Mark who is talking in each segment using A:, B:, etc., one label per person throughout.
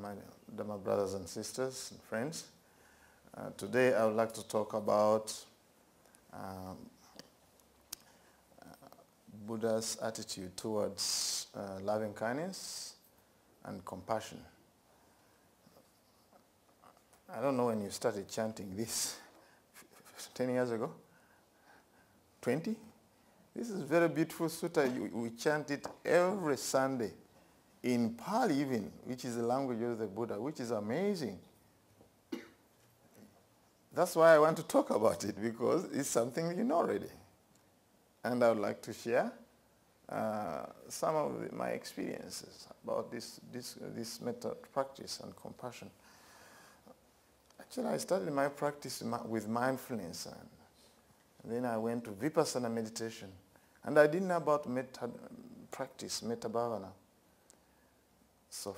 A: my Dharma brothers and sisters and friends. Uh, today I would like to talk about um, uh, Buddha's attitude towards uh, loving kindness and compassion. I don't know when you started chanting this, 10 years ago? 20? This is very beautiful sutta. You- We chant it every Sunday in Pali even, which is the language of the Buddha, which is amazing. That's why I want to talk about it because it's something you know already. And I would like to share uh, some of the- my experiences about this, this, this metta practice and compassion. Actually, I started my practice with mindfulness and then I went to Vipassana meditation. And I didn't know about metta, practice, metta bhavana. So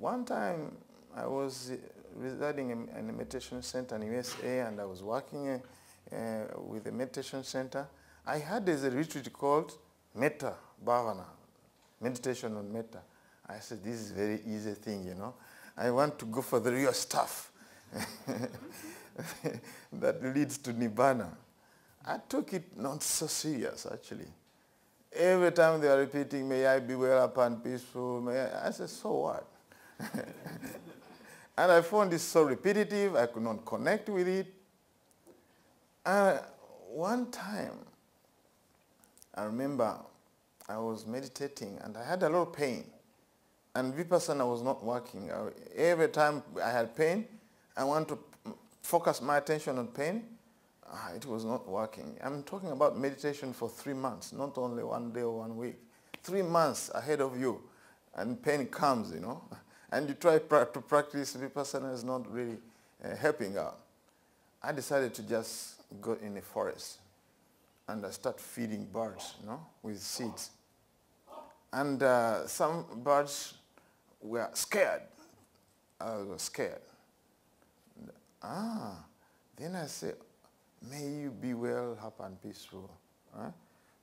A: one time I was uh, residing in, a meditation center in USA and I was working uh, with a meditation center. I had a retreat called Metta Bhavana, meditation on Metta. I said, this is very easy thing, you know. I want to go for the real stuff that leads to Nibbana. I took it not so serious actually. Every time they are repeating, may I be well up and peaceful, may I, I said, so what? and I found this so repetitive, I could not connect with it. And one time, I remember I was meditating and I had a lot of pain. And Vipassana was not working. Every time I had pain, I want to focus my attention on pain. Ah, it was not working. I'm talking about meditation for three months, not only one day or one week. Three months ahead of you, and pain comes, you know. And you try pra- to practice Vipassana is not really uh, helping out. I decided to just go in the forest and I start feeding birds, you know, with seeds. And uh, some birds were scared. I was scared. Ah, then I say, may you be well, happy and peaceful. huh?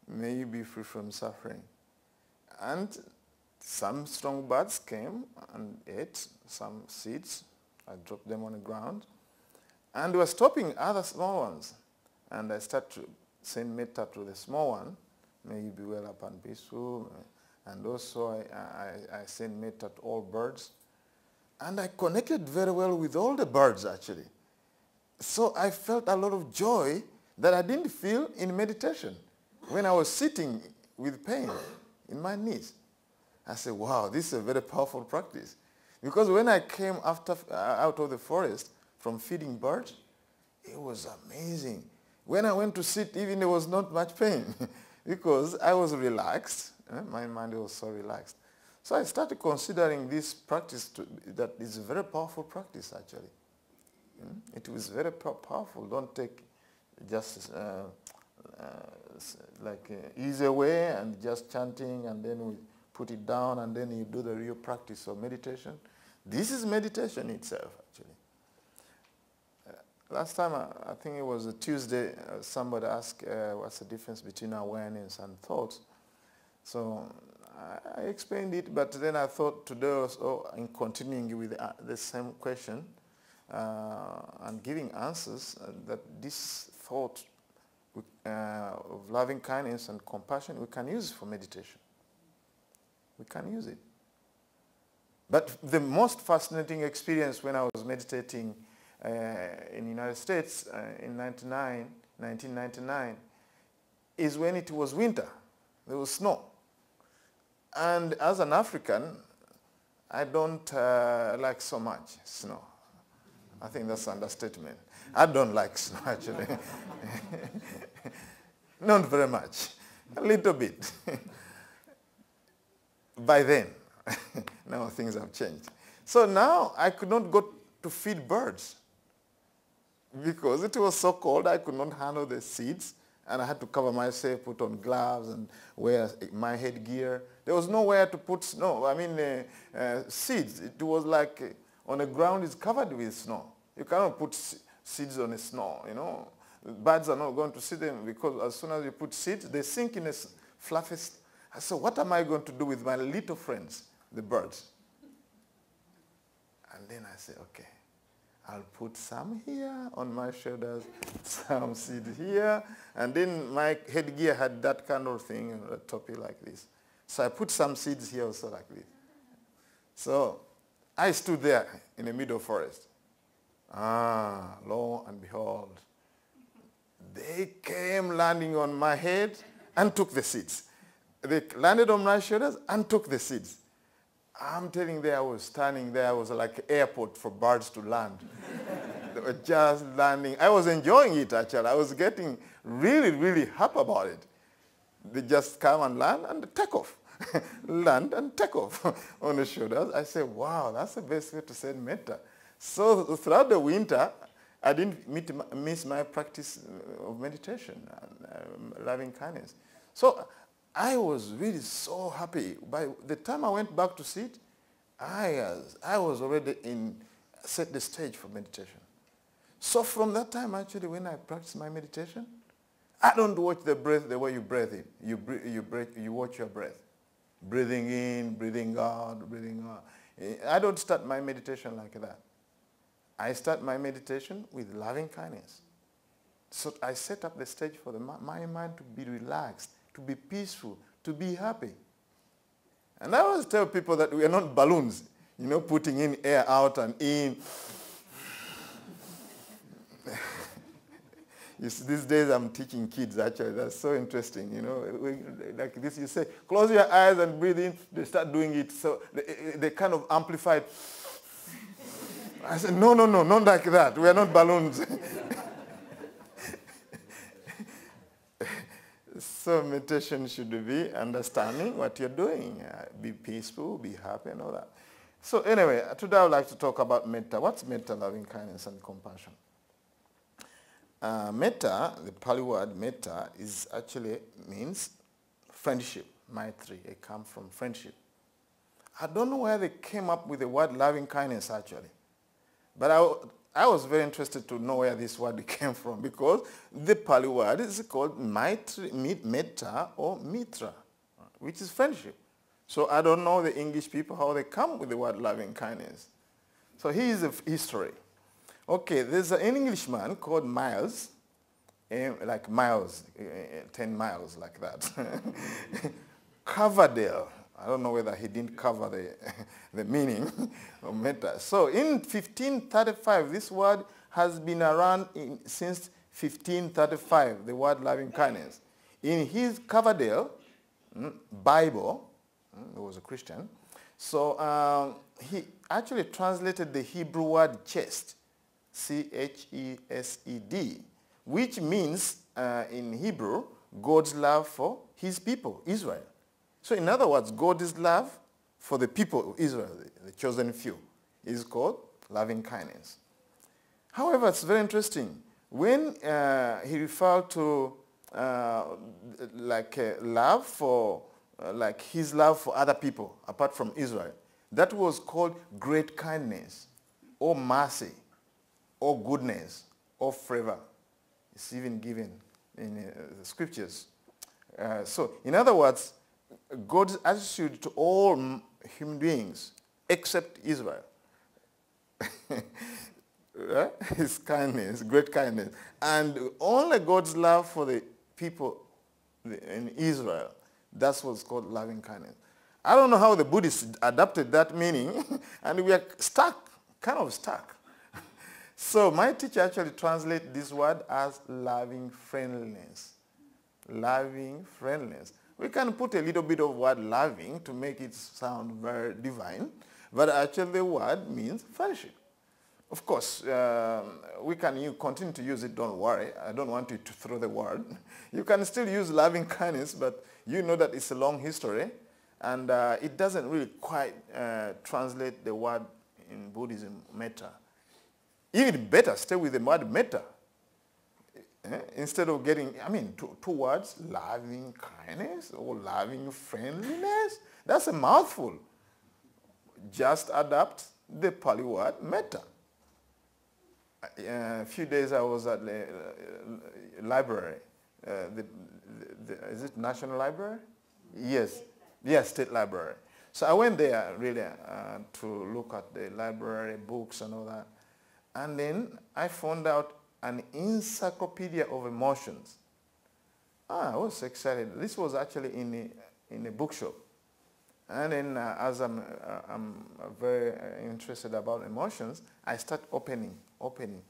A: May you be free from suffering. And some strong birds came and ate some seeds. I dropped them on the ground. And were stopping other small ones. And I started to send metta to the small one. May you be well happy, and peaceful. And also I, I, I send metta to all birds. And I connected very well with all the birds actually. So I felt a lot of joy that I didn't feel in meditation when I was sitting with pain in my knees. I said, wow, this is a very powerful practice. Because when I came after, uh, out of the forest from feeding birds, it was amazing. When I went to sit, even there was not much pain because I was relaxed. eh, My mind was so relaxed. So I started considering this practice to, that is a very powerful practice actually. Mm, It was very powerful. Don't take just uh, uh, like uh, easy way and just chanting and then we put it down and then you do the real practice of meditation. This is meditation itself actually. Uh, Last time, I, I think it was a Tuesday, uh, somebody asked uh, what's the difference between awareness and thoughts. So I, I explained it, but then I thought today also in continuing with the, same question uh, and giving answers uh, that this thought uh, of loving kindness and compassion we can use for meditation. We can use it. But the most fascinating experience when I was meditating uh, in the United States uh, in 99, 1999 is when it was winter. There was snow. And as an African, I don't uh, like so much snow. I think that's an understatement. I don't like snow actually. Not very much. A little bit. By then, now things have changed. So now I could not go to feed birds because it was so cold I could not handle the seeds and I had to cover myself, put on gloves and wear my headgear. There was nowhere to put snow, I mean uh, uh, seeds. It was like uh, on the ground is covered with snow. You cannot put seeds on the snow, you know. Birds are not going to see them because as soon as you put seeds, they sink in a fluffy. I said, what am I going to do with my little friends, the birds? And then I said, okay, I'll put some here on my shoulders, some seeds here. And then my headgear had that kind of thing, a topi like this. So I put some seeds here also like this. So I stood there in the middle of forest. Ah, lo and behold, they came landing on my head and took the seeds. They landed on my shoulders and took the seeds. I'm telling you, I was standing there. I was like airport for birds to land. they were just landing. I was enjoying it, actually. I was getting really, really happy about it. They just come and land and take off. land and take off on the shoulders. I said, wow, that's the best way to send metta. So throughout the winter, I didn't meet, miss my practice of meditation and um, loving kindness. So I was really so happy. By the time I went back to sit, I, was, I was already in, set the stage for meditation. So from that time, actually, when I practice my meditation, I don't watch the breath the way you breathe in. You, you, breathe, you watch your breath. Breathing in, breathing out, breathing out. I don't start my meditation like that. I start my meditation with loving kindness. So I set up the stage for the, my mind to be relaxed to be peaceful, to be happy. And I always tell people that we are not balloons, you know, putting in air out and in. see, these days I'm teaching kids actually. That's so interesting, you know. We, like this, you say, close your eyes and breathe in. They start doing it. So they, they kind of amplified. I said, no, no, no, not like that. We are not balloons. So meditation should be understanding what you're doing. Uh, be peaceful, be happy and all that. So anyway, today I would like to talk about metta. What's metta, loving kindness and compassion? Uh, metta, the Pali word metta, is actually means friendship, maitri. It comes from friendship. I don't know where they came up with the word loving kindness actually. But I, I was very interested to know where this word came from because the Pali word is called metta or mitra, which is friendship. So I don't know the English people how they come with the word loving kindness. So here's a history. Okay, there's an Englishman called Miles, eh, like miles, eh, 10 miles like that. Coverdale I don't know whether he didn't cover the, the meaning of metta. So in 1535, this word has been around in, since 1535, the word loving kindness. In his Coverdale mm, Bible, mm, he was a Christian, so um, he actually translated the Hebrew word chesed, C-H-E-S-E-D, which means uh, in Hebrew, God's love for his people, Israel. So in other words, God's love for the people of Israel, the chosen few, is called loving kindness. However, it's very interesting. When uh, he referred to uh, like uh, love for, uh, like his love for other people apart from Israel, that was called great kindness or mercy or goodness or favor. It's even given in uh, the scriptures. Uh, so in other words, God's attitude to all human beings except Israel. His kindness, great kindness. And only God's love for the people in Israel. That's what's called loving kindness. I don't know how the Buddhists adapted that meaning, and we are stuck, kind of stuck. so my teacher actually translates this word as loving friendliness. Loving friendliness. We can put a little bit of word loving to make it sound very divine, but actually the word means friendship. Of course, um, we can you continue to use it, don't worry. I don't want you to throw the word. You can still use loving kindness, but you know that it's a long history, and uh, it doesn't really quite uh, translate the word in Buddhism, metta. Even better, stay with the word metta. Eh? Instead of getting, I mean, to, two words, loving kindness or loving friendliness, that's a mouthful. Just adapt the Pali word metta. Uh, a few days I was at the uh, library. Uh, the, the, the, is it National Library? Yes. Yes, State Library. So I went there really uh, to look at the library, books and all that. And then I found out an encyclopedia of emotions. Ah, I was excited. This was actually in a, in a bookshop. And then uh, as I'm, uh, I'm very uh, interested about emotions, I start opening, opening.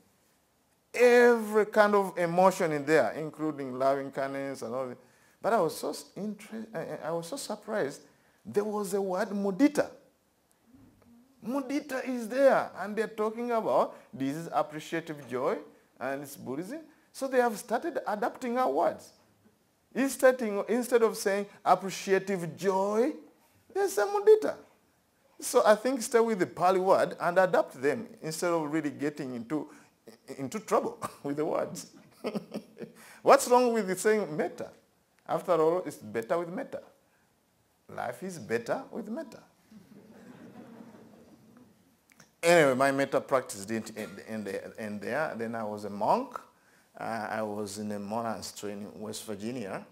A: Every kind of emotion in there, including loving kindness and all that. But I was so interested, I was so surprised. There was a word mudita. Mudita is there, and they're talking about this is appreciative joy, and it's Buddhism. So they have started adapting our words. Instead, instead of saying appreciative joy, they say mudita. So I think stay with the Pali word and adapt them instead of really getting into, into trouble with the words. What's wrong with saying metta? After all, it's better with metta. Life is better with metta. Anyway, my metta practice didn't end, end, end there. Then I was a monk. Uh, I was in a monastery in West Virginia.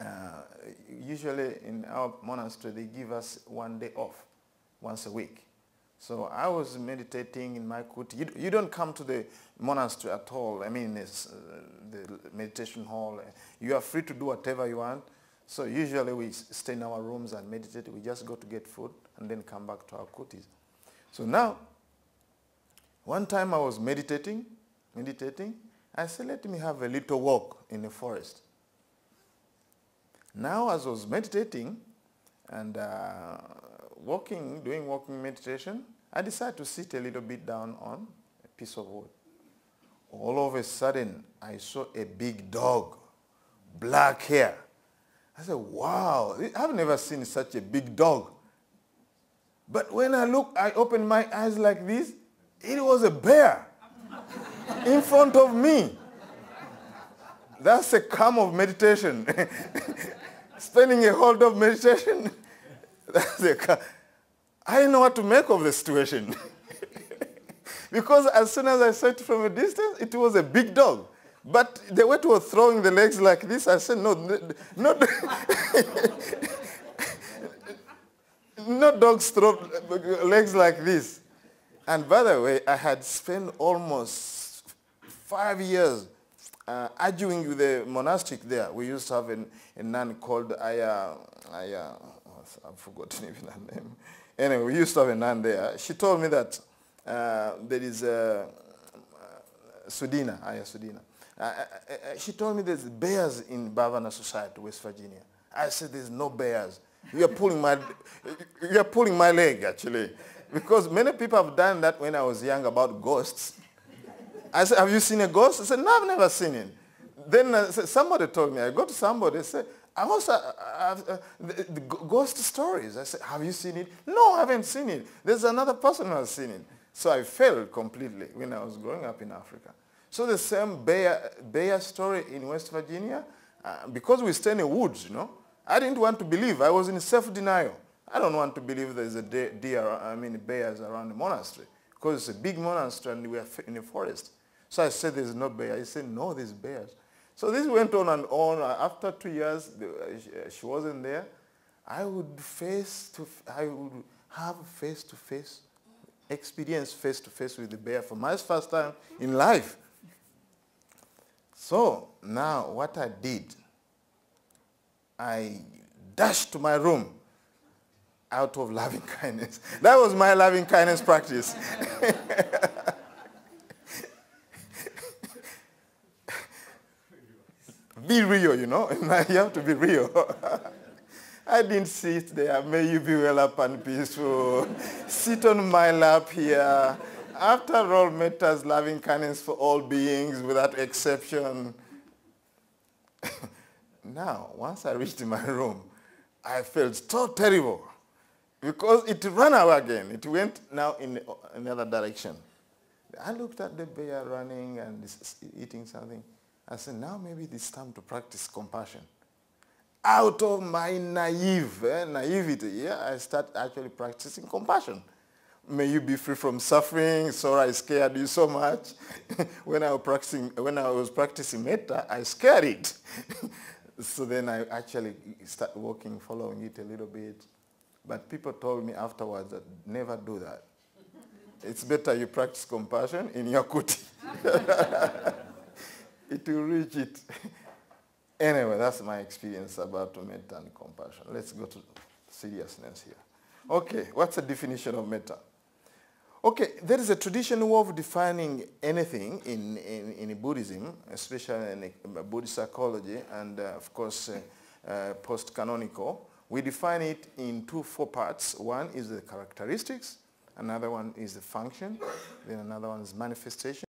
A: Uh, usually in our monastery, they give us one day off, once a week. So I was meditating in my kuti. You, you don't come to the monastery at all. I mean, it's, uh, the meditation hall. You are free to do whatever you want. So usually we stay in our rooms and meditate. We just go to get food and then come back to our kutis. So now, one time I was meditating, meditating. I said, let me have a little walk in the forest. Now as I was meditating and uh, walking, doing walking meditation, I decided to sit a little bit down on a piece of wood. All of a sudden, I saw a big dog, black hair. I said, wow, I've never seen such a big dog. But when I look, I opened my eyes like this, it was a bear in front of me. That's a calm of meditation. Spending a whole day of meditation. That's a I know what to make of the situation. because as soon as I saw it from a distance, it was a big dog. But the way it was throwing the legs like this, I said, no, not, not dogs throw legs like this. And by the way, I had spent almost five years uh, arguing with the monastic there. We used to have an, a nun called Aya, Aya, I've forgotten even her name. Anyway, we used to have a nun there. She told me that uh, there is a, uh, Sudina, Aya Sudina. Uh, uh, uh, she told me there's bears in Bhavana Society, West Virginia. I said, there's no bears. You're pulling my, you're pulling my leg, actually. Because many people have done that when I was young about ghosts. I said, have you seen a ghost? I said, no, I've never seen it. Then uh, somebody told me, I go to somebody, and said, I also have uh, the, the ghost stories. I said, have you seen it? No, I haven't seen it. There's another person who has seen it. So I failed completely when I was growing up in Africa. So the same bear, bear story in West Virginia, uh, because we stay in the woods, you know, I didn't want to believe. I was in self-denial. I don't want to believe there's a deer, I mean bears around the monastery because it's a big monastery and we are in the forest. So I said there's no bear. He said, no, there's bears. So this went on and on. After two years, uh, she wasn't there. I would face to, I would have face-to-face experience face-to-face with the bear for my first time in life. So now what I did, I dashed to my room out of loving kindness. That was my loving kindness practice. be real, you know. you have to be real. I didn't sit there. May you be well up and peaceful. sit on my lap here. After all, metta's loving kindness for all beings without exception. Now, once I reached my room, I felt so terrible because it ran away again. It went now in another direction. I looked at the bear running and eating something. I said, now maybe it's time to practice compassion. Out of my naive eh, naivety, yeah, I start actually practicing compassion. May you be free from suffering. Sorry, I scared you so much. when I was practicing, when I was practicing metta, I scared it. so then I actually start walking, following it a little bit. But people told me afterwards that never do that. it's better you practice compassion in your kuti. it will reach it. anyway, that's my experience about metta and compassion. Let's go to seriousness here. Okay, what's the definition of metta? Okay, there is a traditional way of defining anything in, in, in Buddhism, especially in Buddhist psychology and, uh, of course, uh, uh, post-canonical. We define it in two, four parts. One is the characteristics, another one is the function, then another one is manifestation,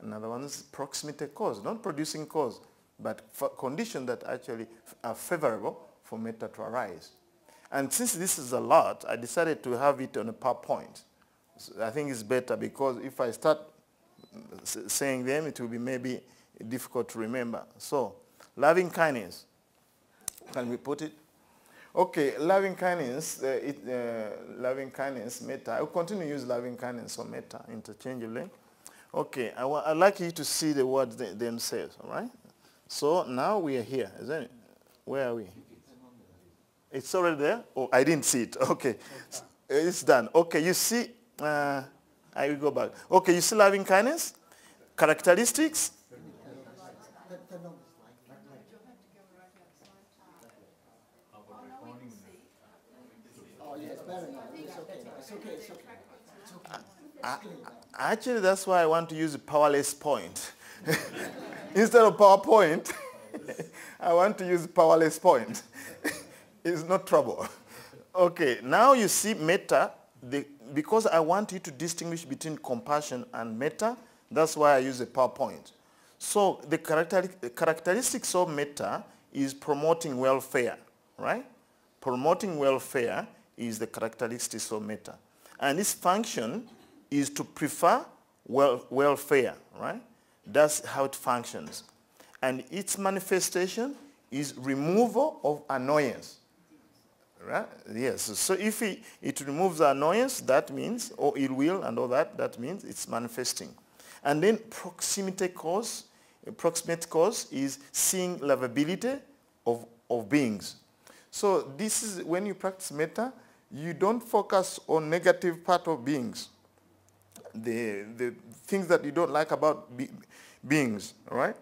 A: another one is proximity cause, not producing cause, but conditions that actually are favorable for metta to arise. And since this is a lot, I decided to have it on a PowerPoint. I think it's better because if I start saying them, it will be maybe difficult to remember. So, loving kindness. Can we put it? Okay, loving kindness, uh, it, uh, loving kindness, metta. I will continue to use loving kindness or metta interchangeably. Okay, I would like you to see the words themselves, all right? So now we are here, isn't it? Where are we? It's already there? Oh, I didn't see it. Okay, it's done. Okay, you see uh, I will go back. Okay, you still loving kindness? Characteristics? Actually, that's why I want to use a powerless point. Instead of PowerPoint, I want to use powerless point. it's not trouble. Okay, now you see metta, the because I want you to distinguish between compassion and metta, that's why I use a PowerPoint. So the character, characteristics of metta is promoting welfare, right? Promoting welfare is the characteristics of metta. And its function is to prefer well, welfare, right? That's how it functions. And its manifestation is removal of annoyance. Right? Yes. So if it, it removes the annoyance, that means, or ill will and all that, that means it's manifesting. And then proximity cause, proximate cause is seeing lovability of, of beings. So this is when you practice metta, you don't focus on negative part of beings. The, the things that you don't like about be, beings, right?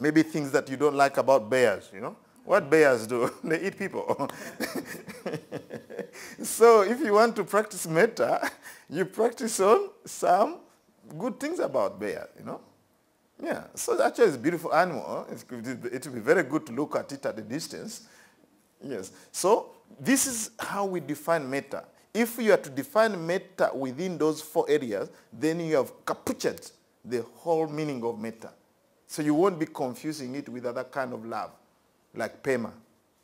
A: Maybe things that you don't like about bears, you know? What bears do? they eat people. so if you want to practice metta, you practice on some good things about bear, you know? Yeah, so actually it's a beautiful animal. It will be very good to look at it at a distance. Yes, so this is how we define metta. If you are to define metta within those four areas, then you have captured the whole meaning of metta. So you won't be confusing it with other kind of love like Pema.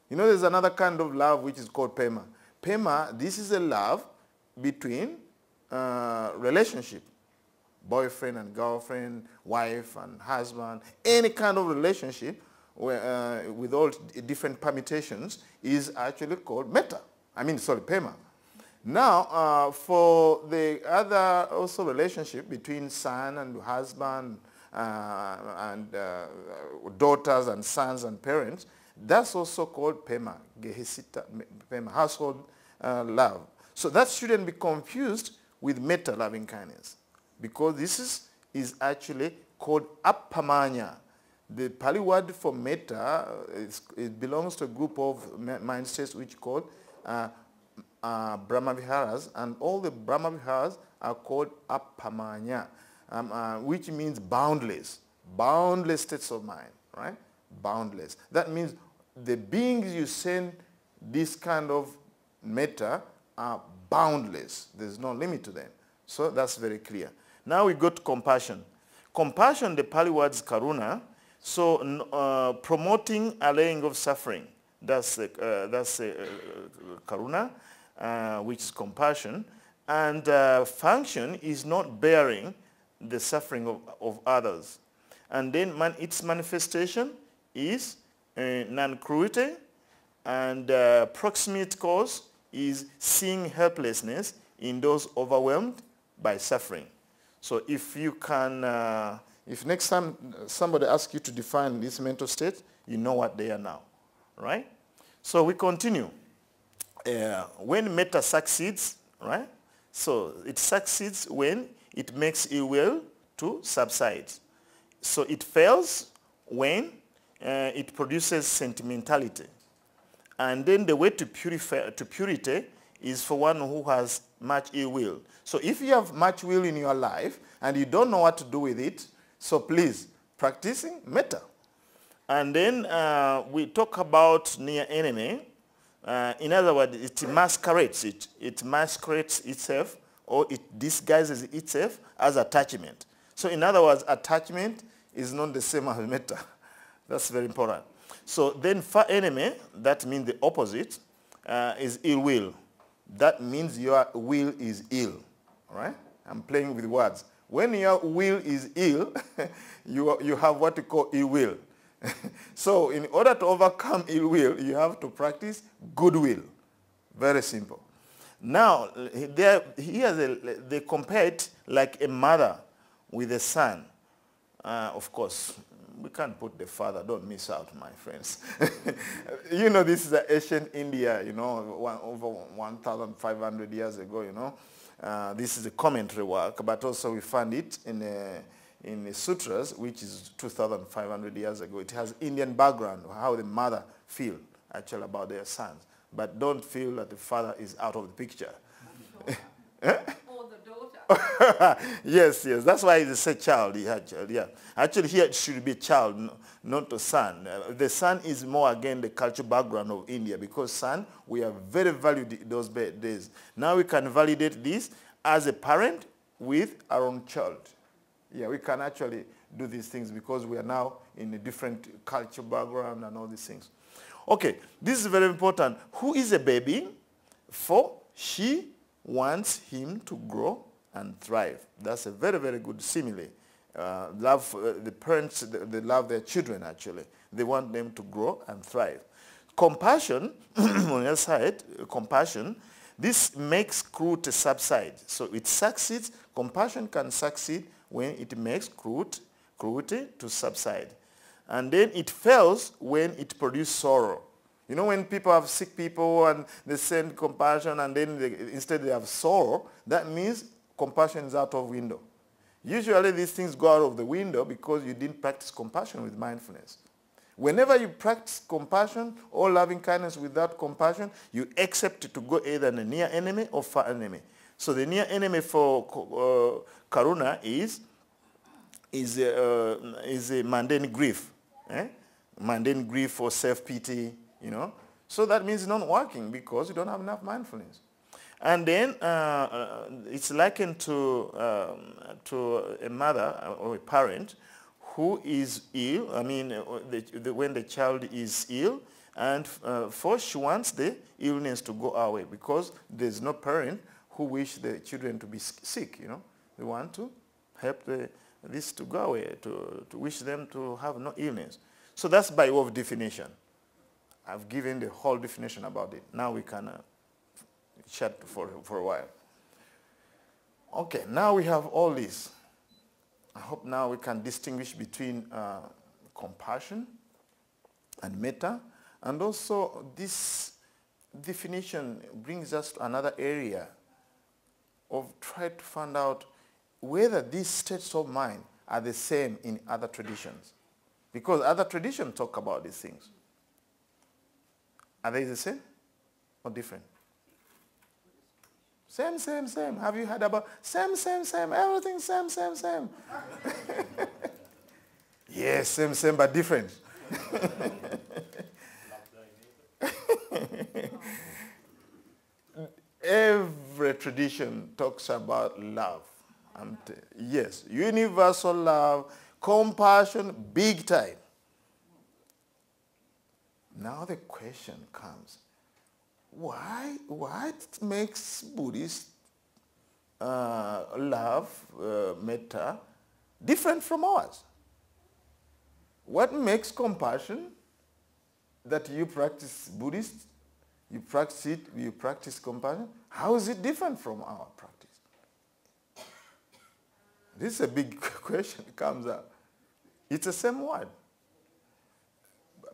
A: You know, there's another kind of love which is called Pema. Pema, this is a love between uh, relationship, boyfriend and girlfriend, wife and husband, any kind of relationship where, uh, with all different permutations is actually called metta. I mean, sorry, Pema. Now, uh, for the other also relationship between son and husband uh, and uh, daughters and sons and parents, that's also called pema, gehisita, pema, household uh, love. So that shouldn't be confused with metta loving kindness because this is, is actually called appamanya. The Pali word for metta, uh, is, it belongs to a group of mind states which called uh, uh, Brahmaviharas and all the Brahmaviharas are called appamanya, um, uh, which means boundless, boundless states of mind, right? Boundless. That means the beings you send this kind of metta are boundless. There's no limit to them. So that's very clear. Now we go to compassion. Compassion, the Pali word is karuna. So uh, promoting allaying of suffering. That's, uh, that's uh, karuna, uh, which is compassion. And uh, function is not bearing the suffering of, of others. And then man, its manifestation is non-cruelty, and uh, proximate cause is seeing helplessness in those overwhelmed by suffering. So if you can, uh, if next time somebody asks you to define this mental state, you know what they are now, right? So we continue. uh, when metta succeeds, right? So it succeeds when it makes ill will to subside. So it fails when uh, it produces sentimentality. And then the way to, purify, to purity is for one who has much ill will. So if you have much will in your life and you don't know what to do with it, so please, practicing metta. And then uh, we talk about near enemy. Uh, in other words, it masquerades it. It masquerades itself or it disguises itself as attachment. So in other words, attachment is not the same as metta. That's very important. So then far enemy, that means the opposite, uh, is ill will. That means your will is ill. All right? I'm playing with words. When your will is ill, you, you have what you call ill will. so in order to overcome ill will, you have to practice goodwill. Very simple. Now, there, here they compare it like a mother with a son. Uh, of course, we can't put the father, don't miss out, my friends. you know, this is ancient India, you know, one, over 1,500 years ago, you know. Uh, this is a commentary work, but also we find it in, a, in the sutras, which is 2,500 years ago. It has Indian background, how the mother feel actually about their sons. But don't feel that the father is out of the picture. yes, yes. That's why it's a child. Actually, yeah. Actually, here it should be child, not a son. The son is more again the cultural background of India because son we are very valued those days. Now we can validate this as a parent with our own child. Yeah, we can actually do these things because we are now in a different cultural background and all these things. Okay, this is very important. Who is a baby? For she wants him to grow and thrive. That's a very, very good simile. Uh, love, uh, the parents, they, they love their children actually. They want them to grow and thrive. Compassion, on the other side, compassion, this makes cruelty subside. So it succeeds, compassion can succeed when it makes cruelty, cruelty to subside. And then it fails when it produces sorrow. You know when people have sick people and they send compassion and then they, instead they have sorrow, that means compassion is out of window. Usually these things go out of the window because you didn't practice compassion with mindfulness. Whenever you practice compassion or loving kindness without compassion, you accept to go either the near enemy or far enemy. So the near enemy for uh, karuna is is a, uh, is a mundane grief, eh? mundane grief or self-pity, you know. So that means it's not working because you don't have enough mindfulness. And then uh, uh, it's likened to, um, to a mother or a parent who is ill, I mean, uh, the, the, when the child is ill, and uh, first she wants the illness to go away because there's no parent who wish the children to be sick, you know. They want to help the, this to go away, to, to wish them to have no illness. So that's by way of definition. I've given the whole definition about it. Now we can uh, chat for, for a while. Okay, now we have all this. I hope now we can distinguish between uh, compassion and metta. And also this definition brings us to another area of trying to find out whether these states of mind are the same in other traditions. Because other traditions talk about these things. Are they the same or different? Same, same, same. Have you heard about same, same, same, everything same, same, same? yes, same, same, but different. Every tradition talks about love. yes, universal love, compassion, big time. Now the question comes, why, what makes Buddhist uh, love, uh, metta, different from ours? What makes compassion that you practice Buddhist, you practice it, you practice compassion, how is it different from our practice? This is a big question comes up. It's the same word.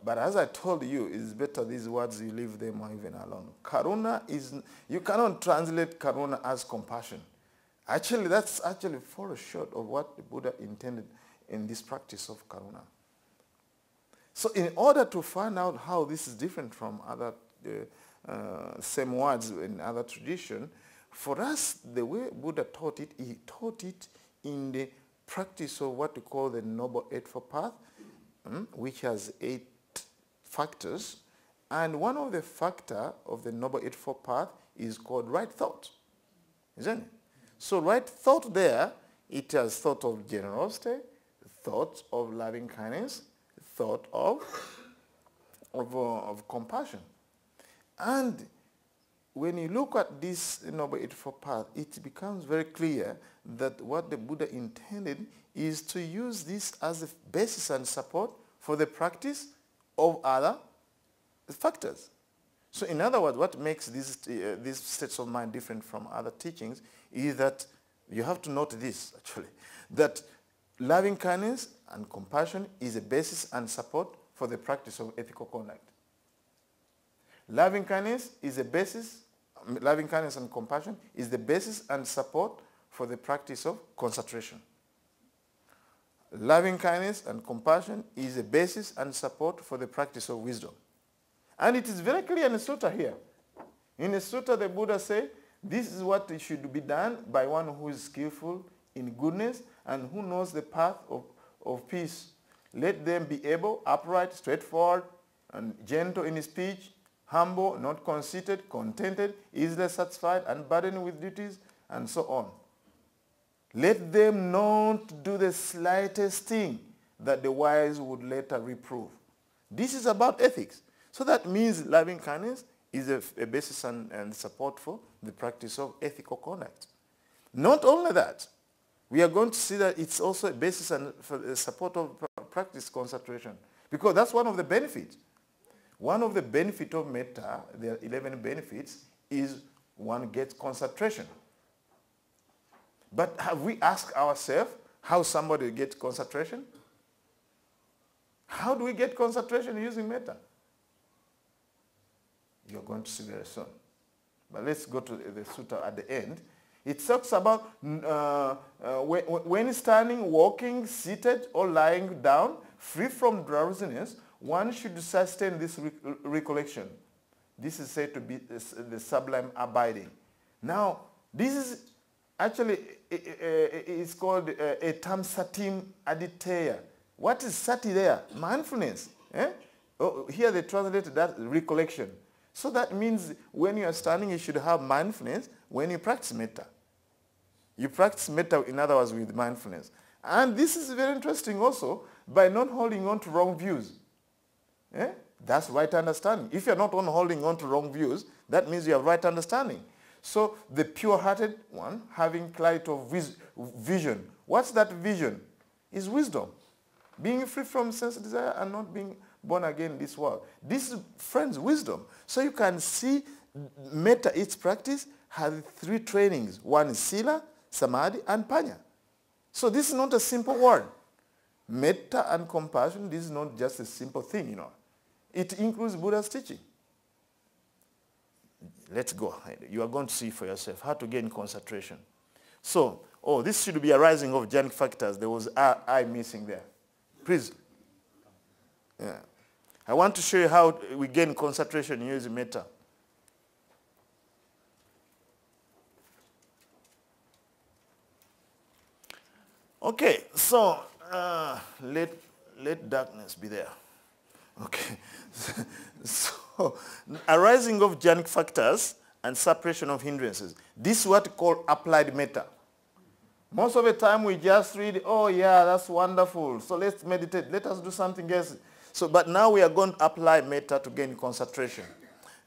A: But as I told you, it's better these words you leave them even alone. Karuna is, you cannot translate karuna as compassion. Actually, that's actually far short of what the Buddha intended in this practice of karuna. So in order to find out how this is different from other uh, uh, same words in other tradition, for us, the way Buddha taught it, he taught it in the practice of what we call the Noble Eightfold Path, um, which has eight factors. And one of the factor of the Noble Eightfold Path is called right thought, isn't it? So right thought there, it has thought of generosity, thought of loving kindness, thought of, of, uh, of compassion. And when you look at this Noble Eightfold Path, it becomes very clear that what the Buddha intended is to use this as a basis and support for the practice of other factors. So in other words, what makes these, uh, these states of mind different from other teachings is that you have to note this actually, that loving kindness and compassion is a basis and support for the practice of ethical conduct. Loving kindness is a basis loving kindness and compassion is the basis and support for the practice of concentration. Loving kindness and compassion is a basis and support for the practice of wisdom. And it is very clear in the sutta here. In the sutta, the Buddha said, this is what should be done by one who is skillful in goodness and who knows the path of, of peace. Let them be able, upright, straightforward, and gentle in speech, humble, not conceited, contented, easily satisfied, and burdened with duties, and so on. Let them not do the slightest thing that the wise would later reprove. This is about ethics. So that means loving kindness is a, a basis and, and support for the practice of ethical conduct. Not only that, we are going to see that it's also a basis and support of practice concentration because that's one of the benefits. One of the benefits of metta, the 11 benefits, is one gets concentration. But have we asked ourselves how somebody gets concentration? How do we get concentration using metta? You're going to see very soon. But let's go to the sutta at the end. It talks about uh, uh, when, when standing, walking, seated, or lying down, free from drowsiness, one should sustain this recollection. This is said to be the sublime abiding. Now, this is actually, it's called a tam satim aditeya. What is sati there? Mindfulness. Eh? Oh, here they translate that recollection. So that means when you are standing, you should have mindfulness when you practice metta. You practice metta, in other words, with mindfulness. And this is very interesting also by not holding on to wrong views. Eh? That's right understanding. If you're not on holding on to wrong views, that means you have right understanding. So the pure-hearted one, having clarity of vis vision. What's that vision? Is wisdom. Being free from sense desire and not being born again in this world. This is, friends, wisdom. So you can see metta, its practice, has three trainings. One is sila, samadhi, and panya. So this is not a simple word. Metta and compassion, this is not just a simple thing, you know. It includes Buddha's teaching. Let's go. You are going to see for yourself how to gain concentration. So, oh, this should be a rising of jhanic factors. There was I, missing there. Please. Yeah. I want to show you how we gain concentration using metta. Okay, so uh, let, let darkness be there. Okay, so arising of jhanic factors and suppression of hindrances. This is what we call applied metta. Most of the time we just read, oh yeah, that's wonderful. So let's meditate. Let us do something else. So, but now we are going to apply metta to gain concentration.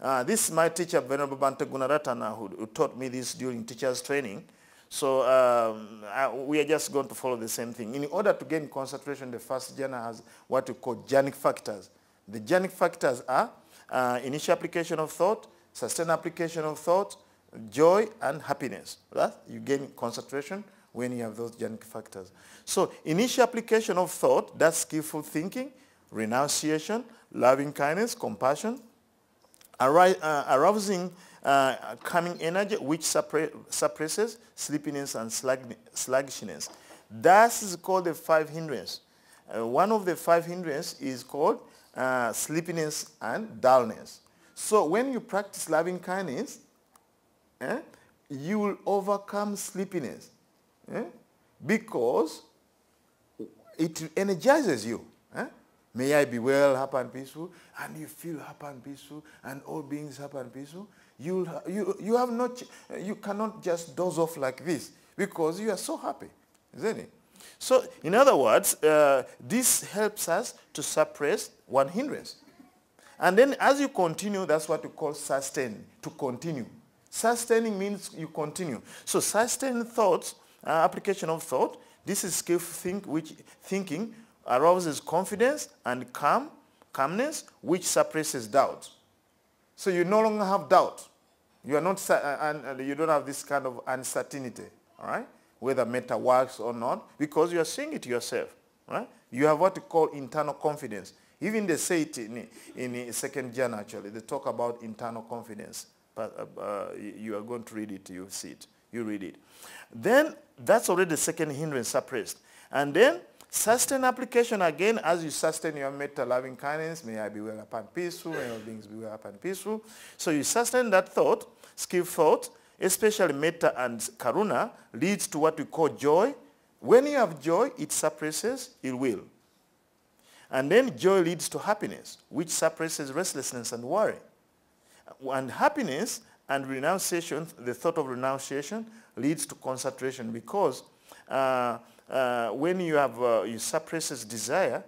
A: Uh, this is my teacher, Venerable Bhante Gunaratana, who, who taught me this during teacher's training. So um, I, we are just going to follow the same thing. In order to gain concentration, the first jhana has what we call jhanic factors. The jhanic factors are uh, initial application of thought, sustained application of thought, joy, and happiness. Right? You gain concentration when you have those jhanic factors. So initial application of thought, that's skillful thinking, renunciation, loving kindness, compassion, uh, arousing uh, energy which suppresses sleepiness and sluggishness. That is called the five hindrances. Uh, one of the five hindrances is called uh, sleepiness and dullness. So when you practice loving kindness, eh, you will overcome sleepiness eh, because it energizes you. Eh? May I be well, happy and peaceful, and you feel happy and peaceful, and all beings happy and peaceful. You, you, you, have not, you cannot just doze off like this because you are so happy, isn't it? So in other words, uh, this helps us to suppress one hindrance. And then as you continue, that's what we call sustain, to continue. Sustaining means you continue. So sustain thoughts, uh, application of thought, this is skillful think, which, thinking arouses confidence and calm, calmness, which suppresses doubt. So you no longer have doubt. You are not, uh, and you don't have this kind of uncertainty, all right? Whether Metta works or not, because you are seeing it yourself, right? You have what we call internal confidence. Even they say it in, in second jhana actually. They talk about internal confidence. But uh, uh, you are going to read it, you see it. You read it. Then that's already the second hindrance suppressed. And then sustain application again as you sustain your metta loving kindness. May I be well upon peaceful. May all beings be well upon peaceful. So you sustain that thought, skill thought, especially metta and karuna, leads to what we call joy. When you have joy, it suppresses ill will. And then joy leads to happiness, which suppresses restlessness and worry. And happiness and renunciation, the thought of renunciation, leads to concentration because uh, uh, when you have uh, you suppresses desire,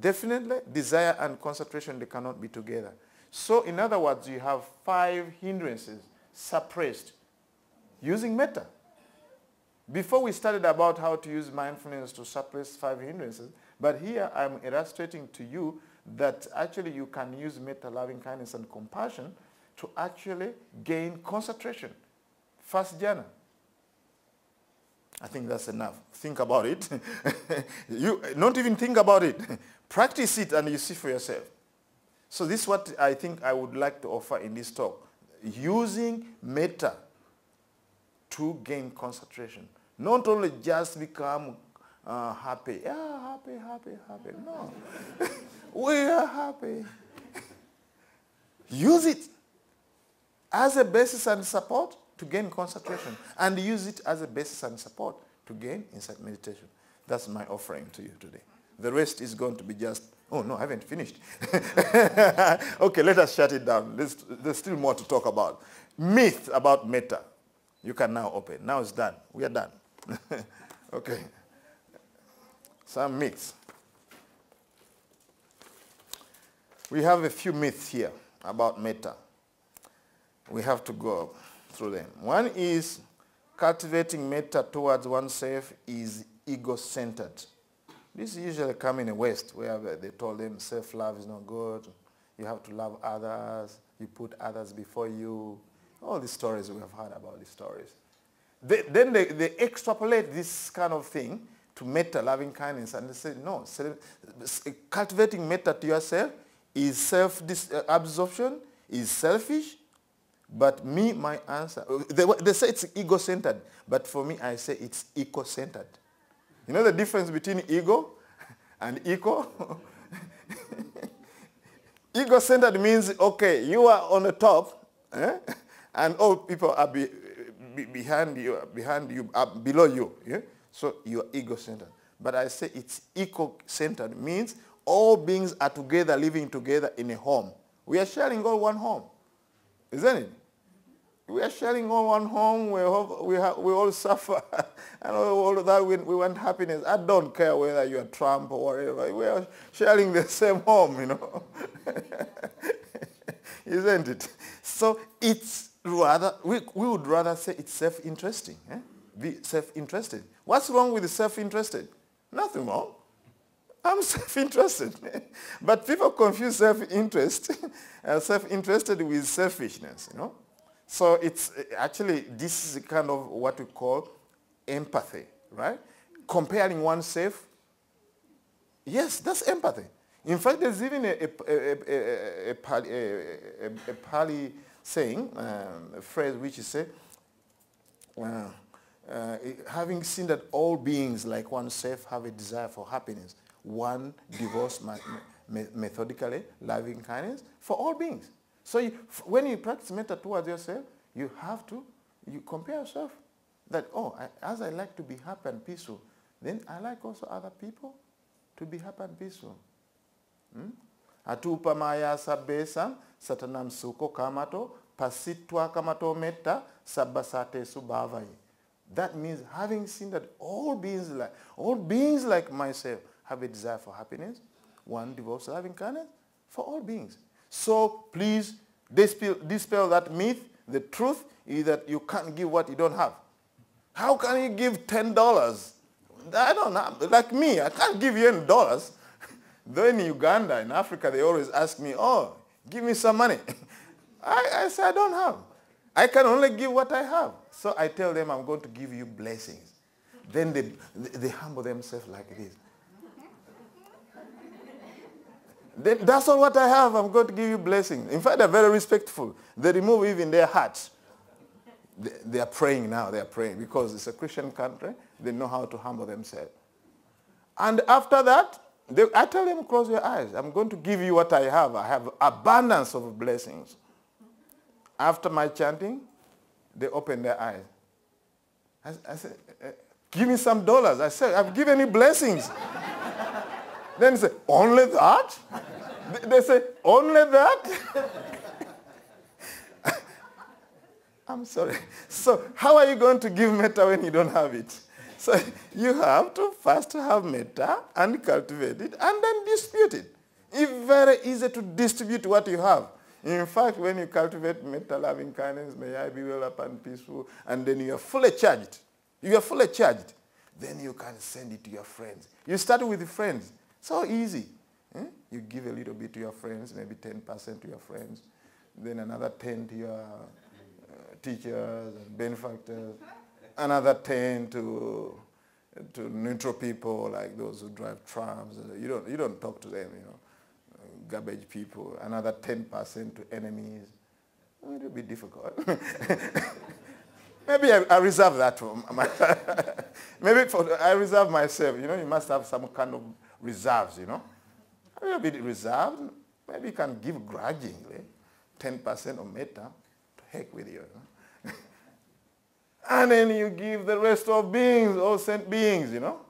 A: definitely desire and concentration they cannot be together. So in other words, you have five hindrances suppressed using metta. Before we started about how to use mindfulness to suppress five hindrances, but here I'm illustrating to you that actually you can use metta, loving kindness, and compassion to actually gain concentration. First jhana. I think that's enough. Think about it. you don't even think about it. Practice it and you see for yourself. So this is what I think I would like to offer in this talk. Using metta to gain concentration. Not only just become uh, happy. Yeah, happy, happy, happy. No. we are happy. Use it as a basis and support to gain concentration and use it as a basis and support to gain insight meditation. That's my offering to you today. The rest is going to be just, oh no, I haven't finished. okay, let us shut it down. There's, there's still more to talk about. Myth about metta. You can now open. Now it's done. We are done. okay. Some myths. We have a few myths here about metta. We have to go through them. One is cultivating metta towards oneself is ego-centered. This usually come in the West where they told them self-love is not good. You have to love others. You put others before you. All these stories we have heard about these stories. They, then they, they extrapolate this kind of thing to metta loving kindness and they say, no, cultivating metta to yourself is self-absorption, is selfish, but me, my answer, they, they say it's ego-centered, but for me, I say it's eco-centered. You know the difference between ego and eco? ego-centered means, okay, you are on the top, eh? And all people are be, be behind you, behind you, uh, below you. Yeah? So you are ego-centered. But I say it's eco-centered means all beings are together, living together in a home. We are sharing all one home. Isn't it? We are sharing all one home. We, we, have, we all suffer. and all of that, we, we want happiness. I don't care whether you're Trump or whatever. We are sharing the same home, you know. Isn't it? So it's rather, we, we would rather say it's self-interesting. Eh? Be self-interested. What's wrong with self-interested? Nothing wrong. I'm self-interested. but people confuse self-interest, uh, self-interested with selfishness, you know. So it's actually, this is kind of what we call empathy, right? Comparing oneself. Yes, that's empathy. In fact, there's even a, a, a, a, Pali, a, a, Pali saying, um, a phrase which is say, uh, uh, having seen that all beings like oneself have a desire for happiness, one divorce methodically loving kindness for all beings. So you, when you practice metta towards yourself, you have to, you compare yourself that, oh, I, as I like to be happy and peaceful, then I like also other people to be happy and peaceful. Hmm? Atupa maya sabesa satanam suko kamato pasitwa kamato metta sabasate subhavai. That means having seen that all beings like all beings like myself have a desire for happiness, one devotes loving kindness for all beings. So please dispel, dispel that myth. The truth is that you can't give what you don't have. How can you give ten dollars? I don't know. Like me, I can't give you any dollars. Though in Uganda, in Africa, they always ask me, oh, give me some money. I, I say I don't have. I can only give what I have. So I tell them I'm going to give you blessings. Then they, they humble themselves like this. That's all what I have. I'm going to give you blessings. In fact, they're very respectful. They remove even their hats. They, they are praying now. They are praying because it's a Christian country. They know how to humble themselves. And after that, they, I tell them, close your eyes. I'm going to give you what I have. I have abundance of blessings. After my chanting, they open their eyes. I, I said, uh, give me some dollars. I said, I've given you blessings. then they say, only that? they say, only that? I'm sorry. So how are you going to give metta when you don't have it? So you have to first have metta and cultivate it and then distribute it. It's very easy to distribute what you have. In fact, when you cultivate metta, loving kindness, may I be well up and peaceful, and then you are fully charged. You are fully charged. Then you can send it to your friends. You start with friends. So easy. Eh? You give a little bit to your friends, maybe 10% to your friends, then another 10 to your uh, teachers and benefactors, another 10 to to neutral people like those who drive trams. You don't, you don't talk to them, you know garbage people, another 10% to enemies. It will be difficult. Maybe I, I, reserve that for maybe for, I reserve myself. You know, you must have some kind of reserves, you know. A little bit reserved. Maybe you can give grudgingly 10% of metta. To heck with you. you know? and then you give the rest of beings, all sent beings, you know.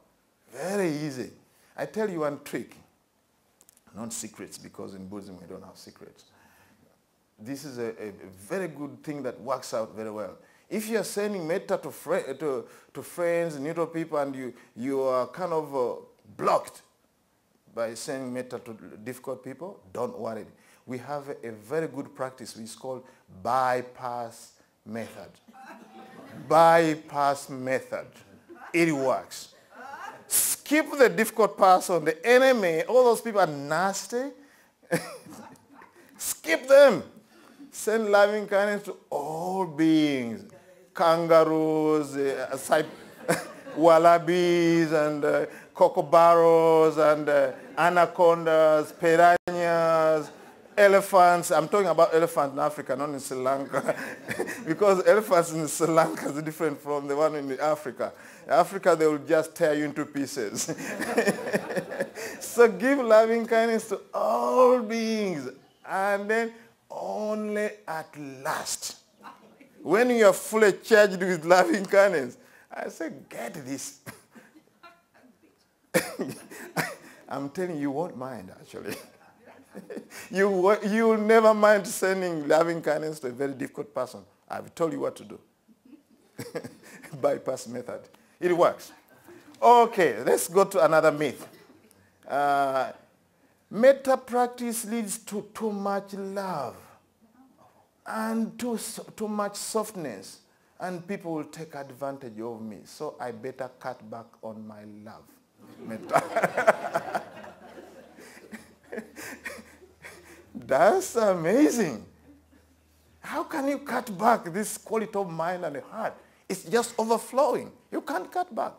A: Very easy. I tell you one trick not secrets, because in Buddhism we don't have secrets. This is a, a, very good thing that works out very well. If you are sending metta to, fr to, to friends, neutral people, and you, you are kind of uh, blocked by sending metta to difficult people, don't worry. We have a, a very good practice which is called bypass method. Bypass method. It works Skip the difficult person, the enemy, all those people are nasty. Skip them. Send loving kindness to all beings. Kangaroos, uh, wallabies, and uh, and uh, anacondas, piranhas, elephants. I'm talking about elephants in Africa, not in Sri Lanka. because elephants in Sri Lanka is different from the one in Africa. Africa, they will just tear you into pieces. so give loving kindness to all beings. And then only at last, when you are fully charged with loving kindness, I say, get this. I'm telling you, you won't mind, actually. you, you will never mind sending loving kindness to a very difficult person. I've told you what to do. Bypass method. It works. Okay, let's go to another myth. Uh, metta practice leads to too much love and too, too much softness and people will take advantage of me. So I better cut back on my love. Metta. That's amazing. How can you cut back this quality of mind and heart? It's just overflowing. You can't cut back.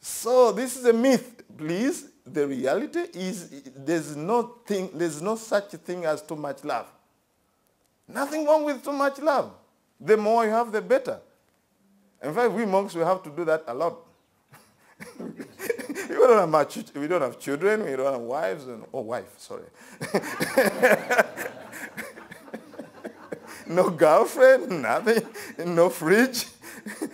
A: So this is a myth. Please the reality is there's no thing, there's no such thing as too much love. Nothing wrong with too much love. The more you have, the better. In fact, we monks, we have to do that a lot. we, don't have much, we don't have children, we don't have wives, and, oh, wife, sorry. no girlfriend, nothing, no fridge.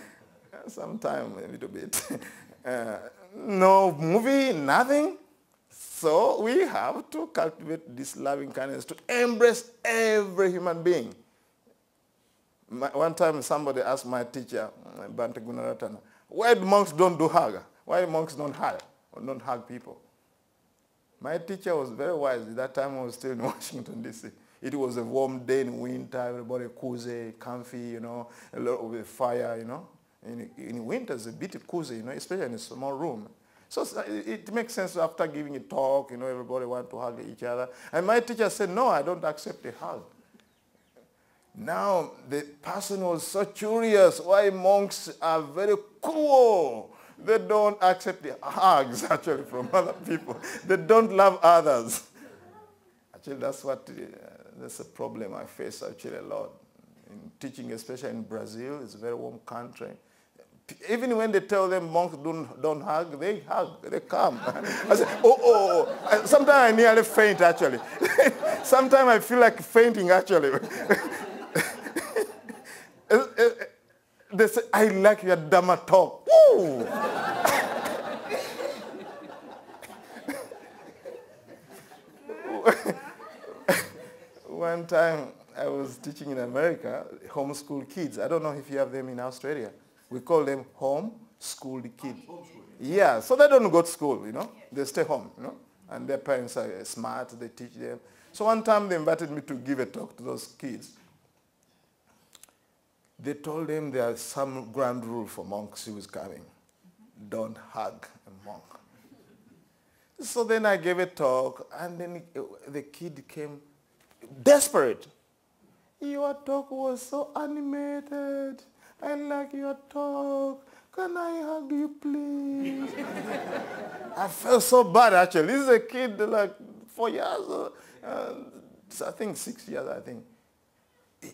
A: Sometime a little bit. Uh, no movie, nothing. So we have to cultivate this loving kindness to embrace every human being. My, one time somebody asked my teacher, Bhante Gunaratana, why monks don't do hug? Why monks don't hug or don't hug people? My teacher was very wise. At that time I was still in Washington, D.C. It was a warm day in winter, everybody cozy, comfy, you know, a lot of a fire, you know. In, in winter, it's a bit cozy, you know, especially in a small room. So it, makes sense after giving a talk, you know, everybody want to hug each other. And my teacher said, no, I don't accept a hug. Now, the person was so curious why monks are very cool. They don't accept the hugs, actually, from other people. They don't love others. Actually, that's what, uh, that's a problem I face actually a lot. In teaching, especially in Brazil, it's a very warm country. Even when they tell them monks don't, don't hug, they hug, they come. I say, oh, oh, oh. Sometimes I nearly faint, actually. Sometimes I feel like fainting, actually. Eh, eh, eh, they say, I like your Dhamma talk. Woo! One time I was teaching in America, homeschool kids. I don't know if you have them in Australia. We call them home schooled kids. Yeah, so they don't go to school, you know. They stay home, you know. And their parents are smart, they teach them. So one time they invited me to give a talk to those kids. They told them there's some grand rule for monks who is coming. Don't hug a monk. So then I gave a talk, and then the kid came desperate. Your talk was so animated. I like your talk. Can I hug you, please? I felt so bad, actually. This is a kid, like, four years, uh, I think six years, I think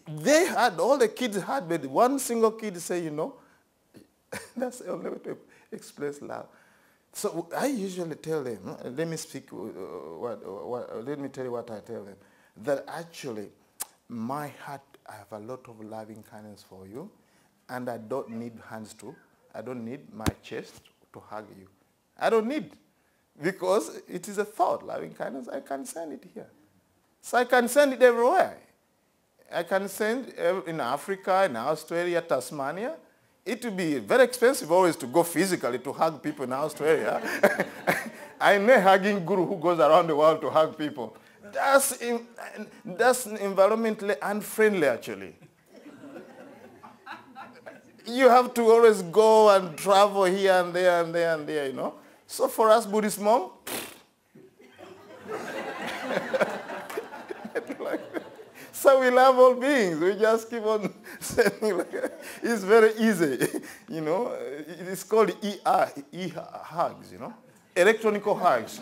A: they had, all the kids had, but one single kid say, you know, that's the only way to express love. So I usually tell them, let me speak, uh, what, what, let me tell you what I tell them, that actually my heart, I have a lot of loving kindness for you, and I don't need hands to, I don't need my chest to hug you. I don't need, because it is a thought, loving kindness, I can send it here. So I can send it everywhere. I can send in Africa, in Australia, Tasmania. It would be very expensive always to go physically to hug people in Australia. I know hugging guru who goes around the world to hug people. That's, in, that's environmentally unfriendly actually. you have to always go and travel here and there and there and there, you know. So for us Buddhist monks, So we love all beings. We just keep on saying, like, it's very easy. You know, it's called ER, e hugs, you know, electronic hugs,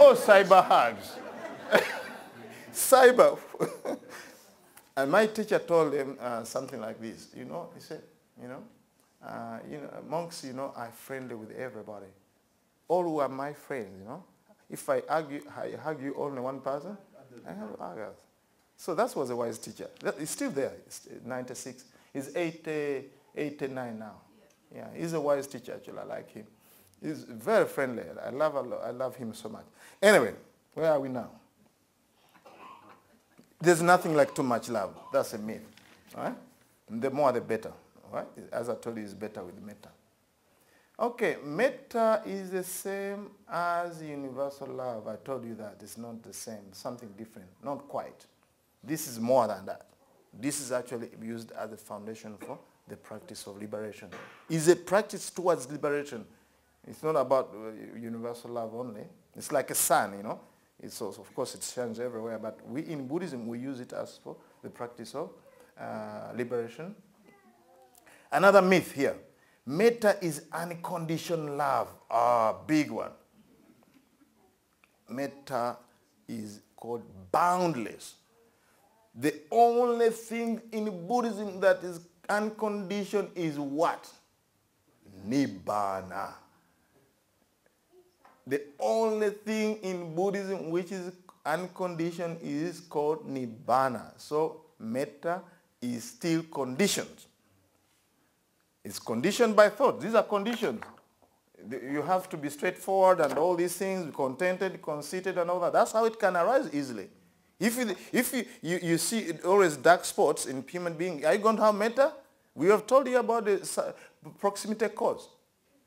A: or cyber hugs. cyber. and my teacher told them uh, something like this, you know, he said, you know, uh, you know, monks, you know, are friendly with everybody. All who are my friends, you know. If I, argue, I hug you only one person, I have others. So that was a wise teacher. He's still there, he's 96. He's 80, 89 now. Yeah, he's a wise teacher actually, I like him. He's very friendly. I love, I love him so much. Anyway, where are we now? There's nothing like too much love. That's a myth. Right? The more the better. Right? As I told you, it's better with metta. Okay, metta is the same as universal love. I told you that. It's not the same. Something different. Not quite. This is more than that. This is actually used as a foundation for the practice of liberation. It's a practice towards liberation. It's not about uh, universal love only. It's like a sun, you know. It's also, of course, it shines everywhere, but we in Buddhism, we use it as for the practice of uh, liberation. Another myth here. Metta is unconditional love. Ah, big one. metta is called boundless. The only thing in Buddhism that is unconditioned is what? Nibbana. The only thing in Buddhism which is unconditioned is called Nibbana. So metta is still conditioned. It's conditioned by thought. These are conditions. You have to be straightforward and all these things, contented, conceited and all that. That's how it can arise easily. If you, if you, you, you see always dark spots in human being, are you going to have metta? We have told you about the proximity cause.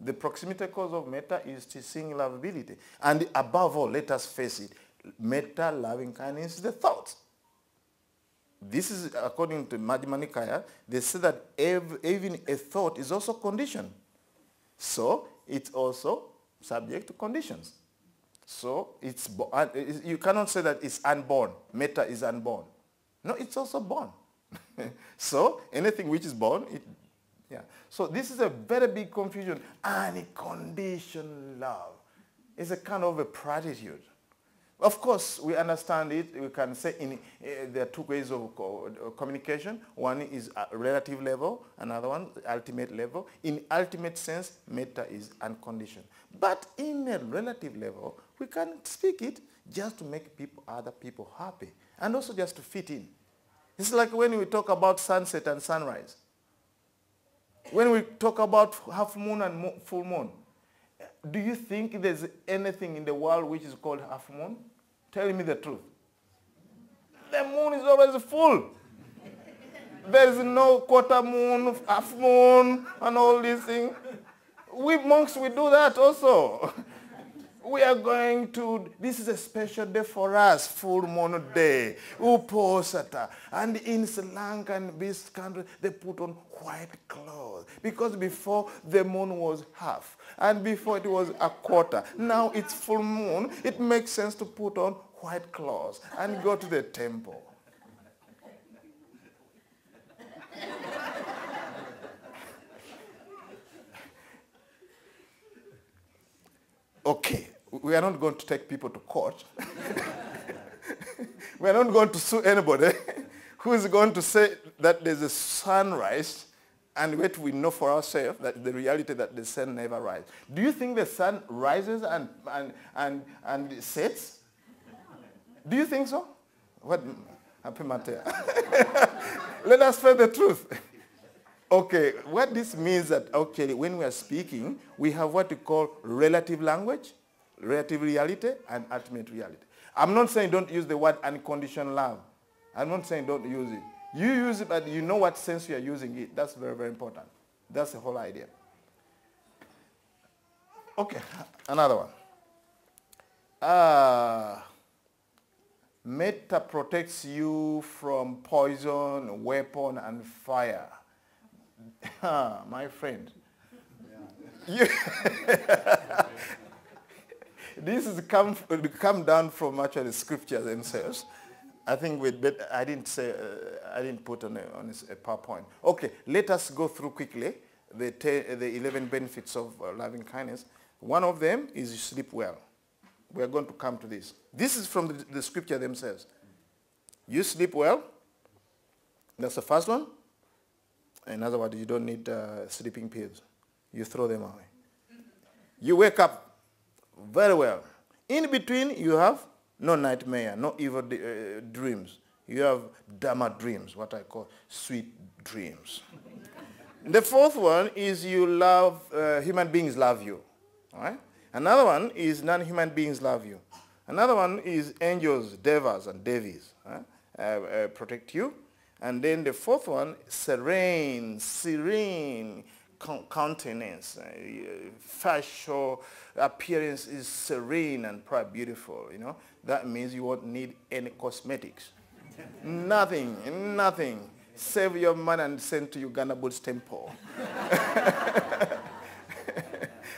A: The proximity cause of metta is to seeing lovability. And above all, let us face it, metta, loving kindness is the thought. This is according to Majjhima Nikaya. They say that even a thought is also conditioned. So it's also subject to conditions. So it's you cannot say that it's unborn. Metta is unborn. No, it's also born. so anything which is born, it, yeah. So this is a very big confusion. Unconditional love is a kind of a platitude. Of course, we understand it. We can say in, uh, there are two ways of uh, communication. One is relative level, another one ultimate level. In ultimate sense, metta is unconditional. But in a relative level, we can speak it just to make people, other people happy and also just to fit in. It's like when we talk about sunset and sunrise. When we talk about half moon and full moon, do you think there's anything in the world which is called half moon? Tell me the truth. The moon is always full. There is no quarter moon, half moon, and all these things. We monks, we do that also. We are going to, this is a special day for us, full moon day, Uposatha. And in Sri Lanka and this country, they put on white clothes. Because before the moon was half, and before it was a quarter. Now it's full moon. It makes sense to put on white clothes and go to the temple. okay, we are not going to take people to court. we are not going to sue anybody who is going to say that there's a sunrise and yet we know for ourselves that the reality that the sun never rises. Do you think the sun rises and, and, and, and sets? Do you think so? What? Happy matter. Let us face the truth. Okay, what this means that, okay, when we are speaking, we have what we call relative language, relative reality, and ultimate reality. I'm not saying don't use the word unconditional love. I'm not saying don't use it. You use it, but you know what sense you are using it. That's very, very important. That's the whole idea. Okay, another one. Uh, metta protects you from poison, weapon, and fire. Ah, my friend. Yeah. this has come, come down from actually scriptures themselves. I think we but I didn't say, uh, I didn't put on a, on a PowerPoint. Okay, let us go through quickly the, the 11 benefits of uh, loving kindness. One of them is you sleep well. We are going to come to this. This is from the, the scripture themselves. You sleep well. That's the first one. In other words, you don't need uh, sleeping pills. You throw them away. You wake up very well. In between, you have no nightmare, no evil uh, dreams. You have Dharma dreams, what I call sweet dreams. the fourth one is you love, uh, human beings love you. All right? Another one is non-human beings love you. Another one is angels, devas, and devis uh, uh, protect you. And then the fourth one, serene, serene countenance, uh, facial appearance is serene and quite beautiful, you know that means you won't need any cosmetics. nothing, nothing. Save your money and send to Uganda Buddhist temple.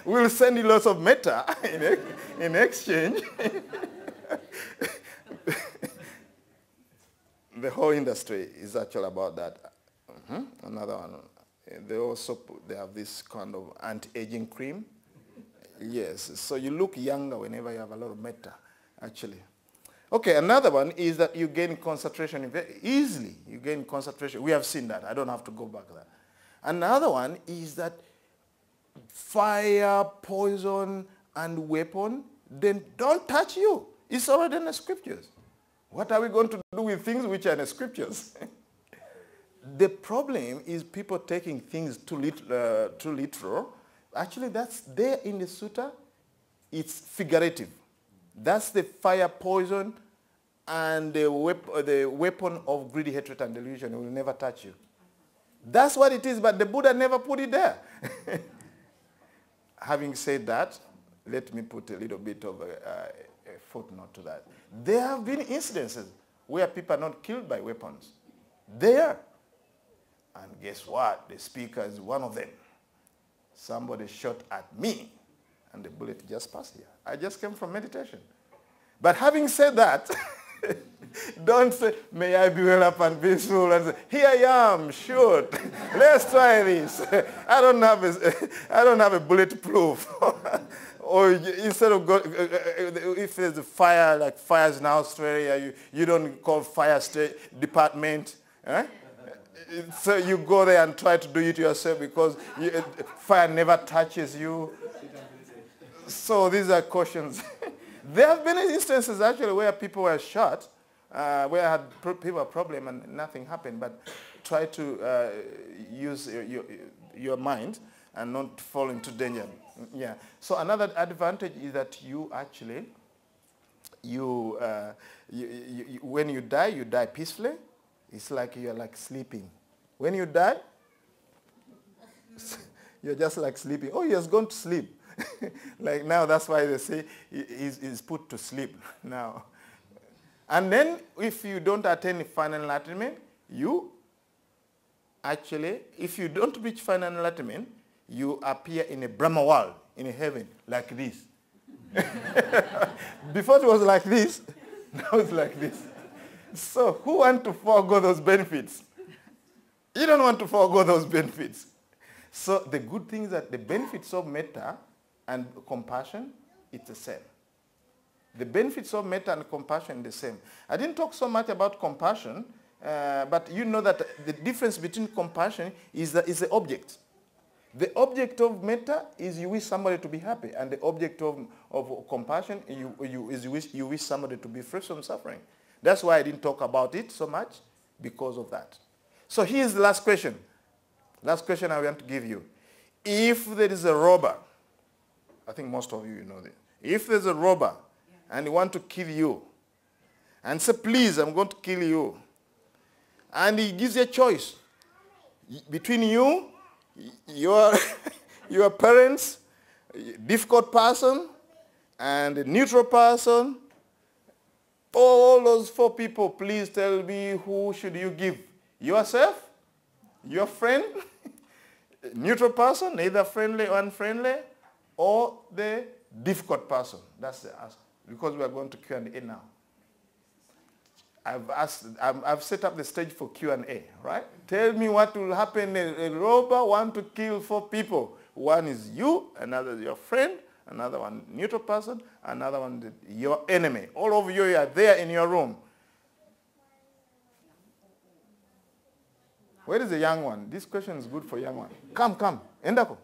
A: we'll send you lots of metta in, in exchange. the whole industry is actually about that. Mm-hmm. Another one. Eh, they also they have this kind of anti-aging cream. Yes, so you look younger whenever you have a lot of metta actually. Okay, another one is that you gain concentration very easily. You gain concentration. We have seen that. I don't have to go back there. Another one is that fire, poison, and weapon, then don't touch you. It's already in the scriptures. What are we going to do with things which are in the scriptures? the problem is people taking things too, lit, uh, too literal. Actually, that's there in the sutta. It's figurative. That's the fire, poison, and the, wep- the weapon of greedy hatred and delusion. It will never touch you. That's what it is, but the Buddha never put it there. Having said that, let me put a little bit of a, a, a footnote to that. There have been incidences where people are not killed by weapons. There. And guess what? The speaker is one of them. Somebody shot at me and the bullet just passed here. I just came from meditation. But having said that, don't say, may I be well up and peaceful and say, here I am, shoot. Let's try this. I don't have a, I don't have a bulletproof. or instead of go, uh, uh, uh, if there's a fire, like fires in Australia, you, you don't call fire state department. Eh? So you go there and try to do it yourself because you, fire never touches you. So these are cautions. there have been instances actually where people were shot, uh, where had pro- people a problem and nothing happened, but try to uh, use your, your, your mind and not fall into danger. Yeah. So another advantage is that you actually, you, uh, you, you, you, when you die, you die peacefully. It's like you're like sleeping. When you die, you're just like sleeping. Oh, he has gone to sleep. like now, that's why they say he's, he's put to sleep now. And then if you don't attain final enlightenment, you actually, if you don't reach final enlightenment, you appear in a Brahma world, in a heaven, like this. Before it was like this, now it's like this. So who want to forego those benefits? You don't want to forego those benefits. So the good thing is that the benefits of metta and compassion, it's the same. The benefits of metta and compassion the same. I didn't talk so much about compassion, uh, but you know that the difference between compassion is the, is the object. The object of metta is you wish somebody to be happy, and the object of, of compassion you, you, is you wish, you wish somebody to be free from suffering. That's why I didn't talk about it so much, because of that. So here's the last question. Last question I want to give you. If there is a robber, I think most of you know this. If there's a robber and he want to kill you, and say, please, I'm going to kill you, and he gives you a choice between you, your, your parents, difficult person, and a neutral person, all those four people, please tell me who should you give? Yourself? Your friend? Neutral person, neither friendly or unfriendly? Or the difficult person? That's the answer. Because we are going to Q&A now. I've, asked, I've set up the stage for Q&A, right? Tell me what will happen. A robber want to kill four people. One is you, another is your friend, another one neutral person, another one your enemy. All of you are there in your room. Where is the young one? This question is good for young one. Come, come. Endako.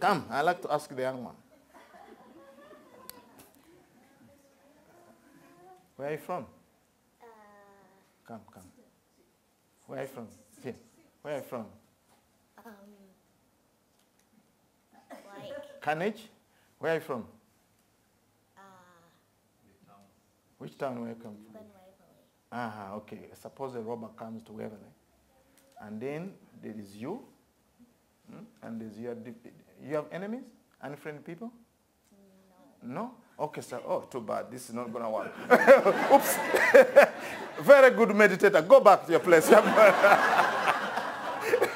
A: Come. I like to ask the young one. Where are you from?
B: Uh,
A: Come, come. Where are you from? Here. Where are you from?
B: um, like,
A: Carnage? Where are you from?
B: uh,
A: Which town where you come from?
B: Glen Waverley.
A: Ah, okay. Suppose a robber comes to Waverley. And then there is you. hmm, And there's your, you have enemies? Unfriendly people? No. No. Okay, sir. Oh, too bad. This is not going to work. Oops. Very good meditator. Go back to your place.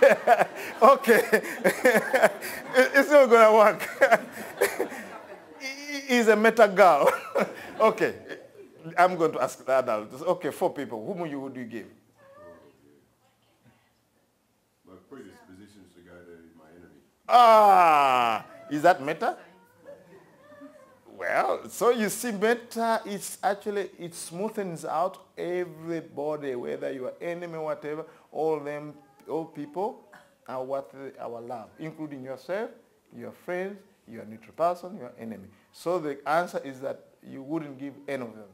A: okay. It's not going to work. He's a metta girl. okay. I'm going to ask the adults. Okay, four people. Whom you would you give?
C: My predisposition is to go to my enemy.
A: Ah, is that metta? Well, Well, so you see, metta is actually, it smoothens out everybody, whether you are enemy whatever, all them, all people are what our love, including yourself, your friends, your neutral person, your enemy. So the answer is that you wouldn't give any of them.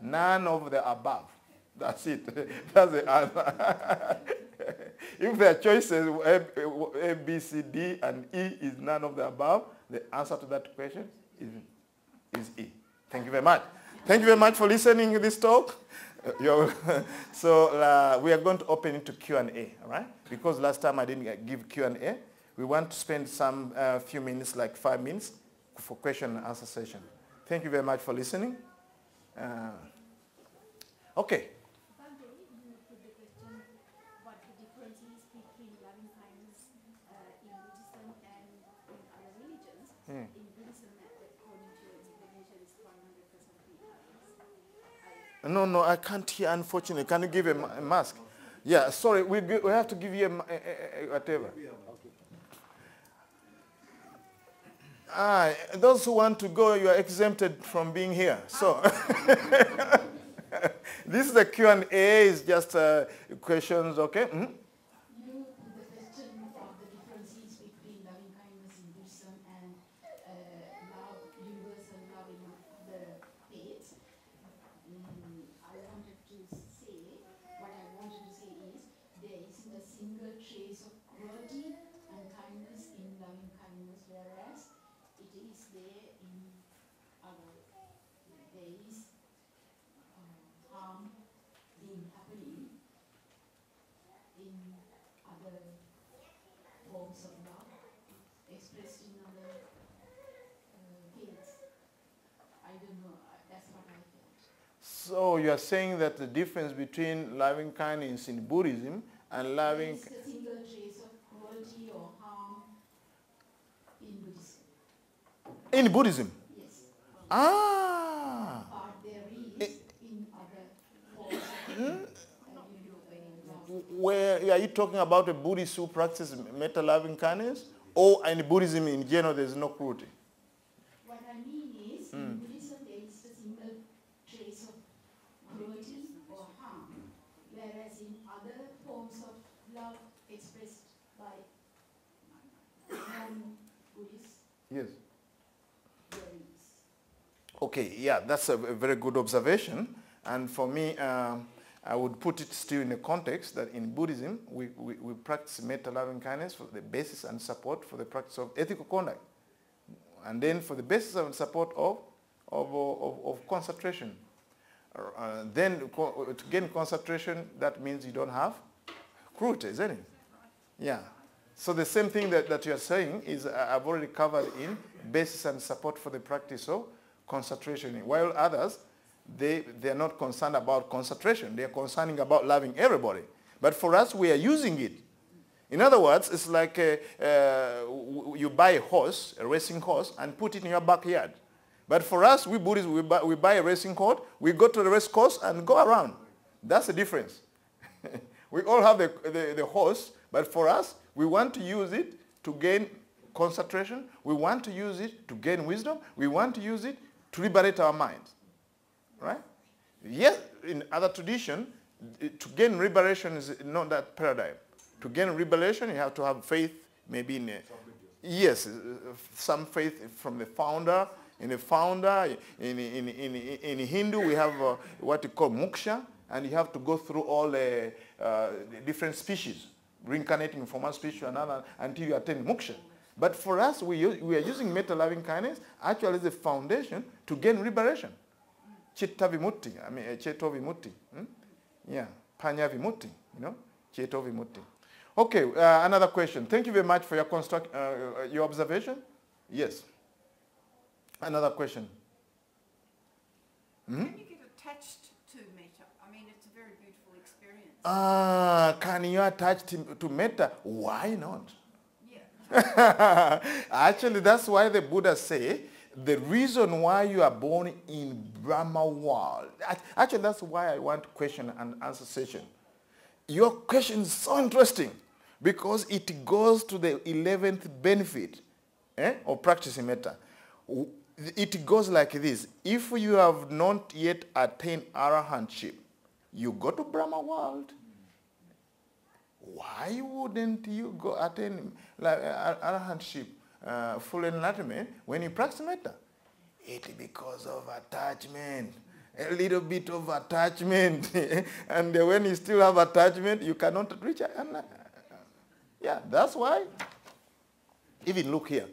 A: None of the above. That's it. That's the answer. if there are choices, A, B, C, D, and E is none of the above, the answer to that question is, is E. Thank you very much. Thank you very much for listening to this talk. So uh, we are going to open it to Q&A, all right? Because last time I didn't give Q&A, we want to spend some uh, few minutes, like five minutes, for question and answer session. Thank you very much for listening. Uh, okay.
D: Bhante, you put the question what the difference is between loving kindness uh, in Buddhism and in other religions.
A: Hmm.
D: In Buddhism, according to your explanation, is 100% be kindness. I,
A: No, no, I can't hear, unfortunately. Can you give a, a mask? Yeah, sorry, we, we have to give you a, a, a, whatever. Ah, those who want to go, you are exempted from being here. So, this is the Q&A, is just uh, questions, okay? Mhm.
D: You put the question of the differences between loving kindness in Buddhism and uh, love, universal love in other faiths. Mm, I wanted to say, what I wanted to say is, there isn't a single trace of cruelty and kindness in loving kindness, whereas it is there in other, there is um, harm being happening in other forms of love expressed in other uh. I don't know, uh, that's what I.
A: So you are saying that the difference between loving kindness in Buddhism and loving...
D: There is a single trace of cruelty or harm in Buddhism,
A: In Buddhism?
D: yes.
A: Ah!
D: But there is in other forms of uh, you know, uh, love.
A: Where are you talking about a Buddhist who practices metta loving kindness? Or in Buddhism in general there's no cruelty?
D: What I mean is, in Buddhism there is a single trace of cruelty or harm, whereas in other forms of love expressed by non-Buddhists,
A: Yes. Okay, yeah, that's a, a very good observation. And for me, um, I would put it still in the context that in Buddhism, we, we, we practice metta loving kindness for the basis and support for the practice of ethical conduct. And then for the basis and support of, of, of, of concentration. Uh, then to gain concentration, that means you don't have cruelty, isn't it? Yeah. So the same thing that, that you're saying is uh, I've already covered in basis and support for the practice of concentration. While others, they, they're not concerned about concentration. They're concerning about loving everybody. But for us, we are using it. In other words, it's like uh, uh, you buy a horse, a racing horse, and put it in your backyard. But for us, we Buddhists, we buy, we buy a racing horse, we go to the race course and go around. That's the difference. we all have the, the, the horse, but for us, we want to use it to gain concentration. We want to use it to gain wisdom. We want to use it to liberate our minds. Other tradition, eh, to gain liberation is not that paradigm. To gain liberation, you have to have faith, maybe in a, yes, uh, some faith from the founder. In the founder, in, in, in, in Hindu, we have uh, what you call moksha, and you have to go through all the, uh, different species, reincarnating from one species to another until you attain moksha. But for us, we, we are using metta loving kindness actually as a foundation to gain liberation. Chitta vimutti, I mean, uh, cheto vimutti. Hmm? Yeah, panya vimutti, you know, cheto vimutti. Okay, uh, another question. Thank you very much for your construct, uh, uh, your observation. Yes. Another question.
E: Can you get attached to metta? I mean, it's a very beautiful experience.
A: Ah, can you attach to, to metta? Why not?
E: yeah.
A: Actually, that's why the Buddha say the reason why you are born in Brahma world. Actually, that's why I want question and answer session. Your question is so interesting because it goes to the 11th benefit eh, of practicing metta. It goes like this. If you have not yet attained arahantship, you go to Brahma world. Why wouldn't you go attain like arahantship, uh, full enlightenment when you practice metta? It's because of attachment. A little bit of attachment. and when you still have attachment, you cannot reach. And, uh, yeah, that's why. Even look here.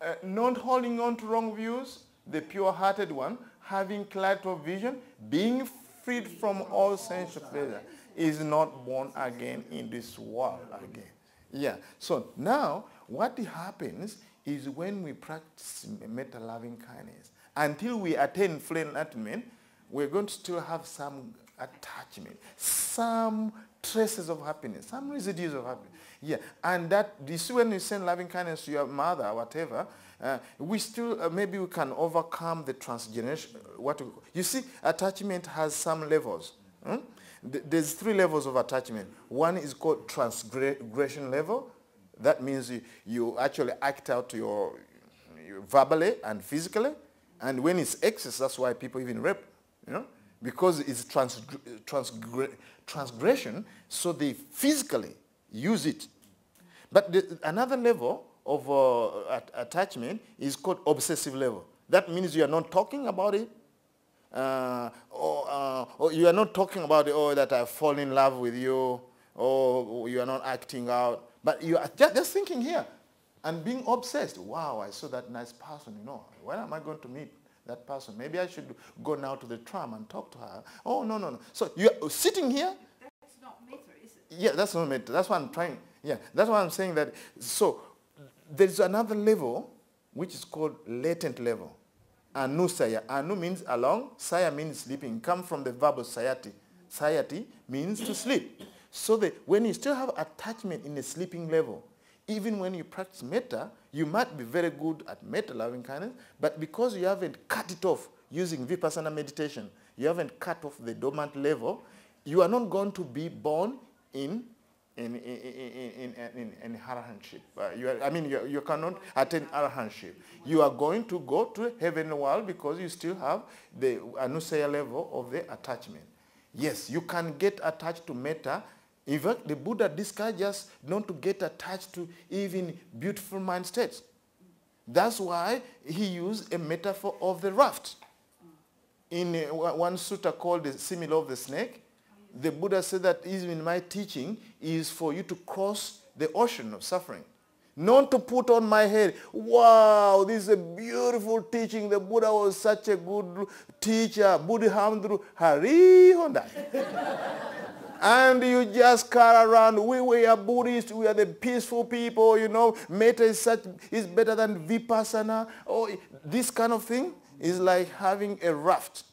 A: Uh, not holding on to wrong views, the pure-hearted one, having clarity of vision, being freed from all sense of pleasure, is not born again in this world again. Yeah. So now, what happens is when we practice metta loving kindness, until we attain full enlightenment, we're going to still have some attachment, some traces of happiness, some residues of happiness. Yeah, and that, you see when you send loving kindness to your mother whatever, uh, we still, uh, maybe we can overcome the transgeneration, what we, you see, attachment has some levels. hmm? Th- There's three levels of attachment. One is called transgression level. That means you, actually act out your, verbally and physically. And when it's excess, that's why people even rape, you know, because it's trans, transgre, transgression, so they physically use it. But the, another level of uh, at- attachment is called obsessive level. That means you are not talking about it, uh, or, uh, or you are not talking about oh, that I fall in love with you, or you are not acting out, but you are just, thinking here and being obsessed. Wow, I saw that nice person, you know. When am I going to meet that person? Maybe I should go now to the tram and talk to her. Oh, no, no, no. So you're sitting here
F: That's not metta, is it?
A: yeah, that's I meant. That's what I'm trying. Yeah, that's why I'm saying that. So there's another level which is called latent level. Anu saya. Anu means along. Saya means sleeping. Come from the verb sayati. Sayati means to sleep. So that when you still have attachment in a sleeping level, even when you practice metta, you might be very good at metta loving kindness, but because you haven't cut it off using vipassana meditation, you haven't cut off the dormant level, you are not going to be born in in in in in, in, in arahantship. Uh, you are, I mean, you, you cannot attain arahantship. You are going to go to heaven world because you still have the anusaya level of the attachment. Yes, you can get attached to metta. In fact, the Buddha discouraged us not to get attached to even beautiful mind states. That's why he used a metaphor of the raft. In uh, one sutta called the simile of the snake, the Buddha said that even my teaching is for you to cross the ocean of suffering. Not to put on my head, wow, this is a beautiful teaching. The Buddha was such a good teacher. Buddhahamdru Hari Honda. and you just carry around, we, we are Buddhists, we are the peaceful people, you know, metta is, such, is better than vipassana. Oh, this kind of thing is like having a raft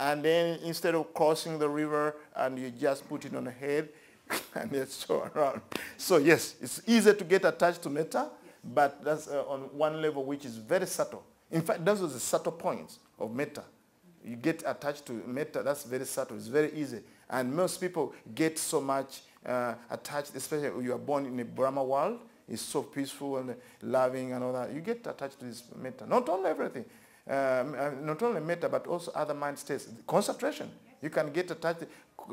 A: and then instead of crossing the river and you just put it on the head and just throw around. So yes, it's easier to get attached to metta, but that's uh, on one level which is very subtle. In fact, those are the subtle points of metta. You get attached to metta, that's very subtle, it's very easy. And most people get so much uh, attached, especially when you are born in a Brahma world, it's so peaceful and loving and all that. You get attached to this metta. Not only everything, um, uh, not only metta, but also other mind states. Concentration. You can get attached to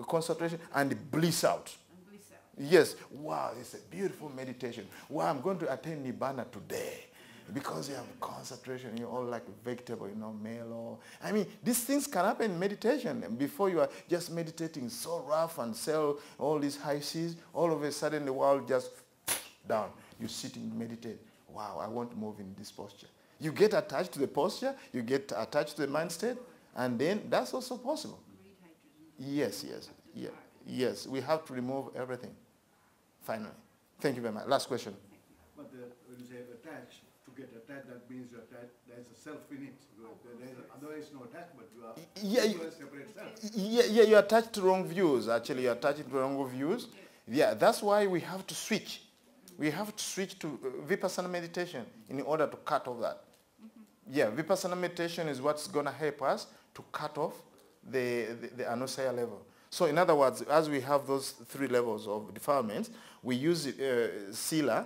A: concentration and bliss out.
F: And bliss out.
A: Yes. Wow, it's a beautiful meditation. Wow, I'm going to attain Nibbana today. Because you have concentration, you're all like vegetable, you know, mellow. I mean, these things can happen in meditation. Before you are just meditating so rough and sell all these high seas, all of a sudden the world just down. You sit and meditate. Wow, I want to move in this posture. You get attached to the posture, you get attached to the mind state, and then that's also possible. Yes, yes, yeah, yes. We have to remove everything. Finally. Thank you very much. Last question.
G: But the, when you say attached, attached, that means you're attached, there's a self in it. There's, otherwise no attachment, you are,
A: Yeah,
G: you are separate self.
A: Yeah, yeah, you're attached to wrong views. Actually, you're attached to wrong views. Yeah, that's why we have to switch. We have to switch to uh, vipassana meditation in order to cut off that. Yeah, vipassana meditation is what's going to help us to cut off the, the, the anusaya level. So in other words, as we have those three levels of defilements, we use uh, sila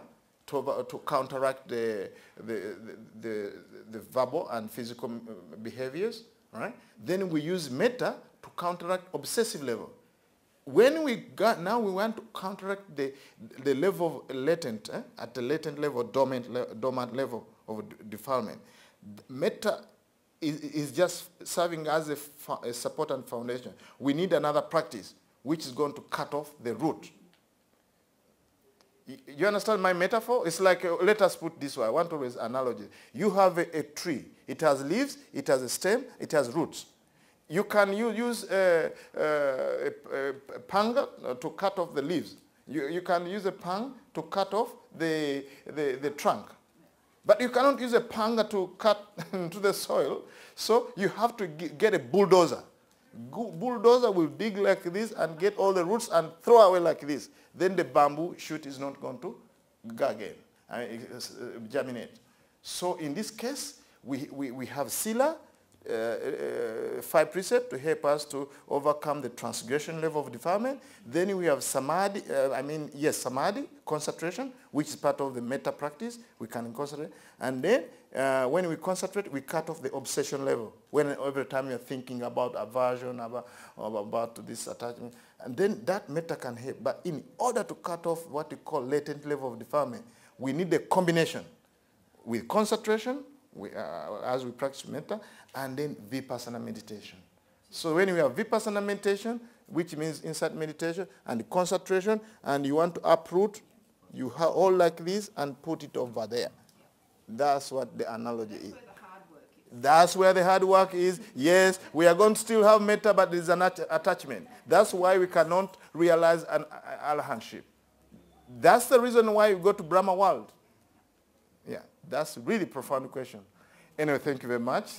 A: to, to counteract the, the, the, the, verbal and physical behaviors, right? Then we use metta to counteract obsessive level. When we got, now we want to counteract the, the level of latent, eh, at the latent level, dormant, dormant level of defilement. Metta is, is just serving as a, a support and foundation. We need another practice which is going to cut off the root. You understand my metaphor? It's like, uh, let us put this way. I want to raise analogy. You have a, a tree. It has leaves, it has a stem, it has roots. You can use a, a, a, a panga uh, to cut off the leaves. You, you can use a pang to cut off the, the, the trunk. But you cannot use a panga to cut into the soil. So you have to get a bulldozer. Bulldozer will dig like this and get all the roots and throw away like this. Then the bamboo shoot is not going to again, it's, uh, germinate. So in this case, we, we, we have sila, uh, uh, five precepts to help us to overcome the transgression level of defilement. Then we have samadhi, uh, I mean, yes, samadhi, concentration, which is part of the metta practice. We can concentrate. And then uh, when we concentrate, we cut off the obsession level. When every time you're thinking about aversion, about, about this attachment, and then that metta can help. But in order to cut off what we call latent level of defilement, we need a combination with concentration, we, uh, as we practice metta, and then vipassana meditation. So when we have vipassana meditation, which means insight meditation, and concentration, and you want to uproot, you hold like this and put it over there. That's what the analogy
F: is.
A: That's where the hard work is. Yes, we are going to still have metta, but there's an at- attachment. That's why we cannot realize an a- arahantship. That's the reason why you go to Brahma world. Yeah, that's really profound question. Anyway, thank you very much.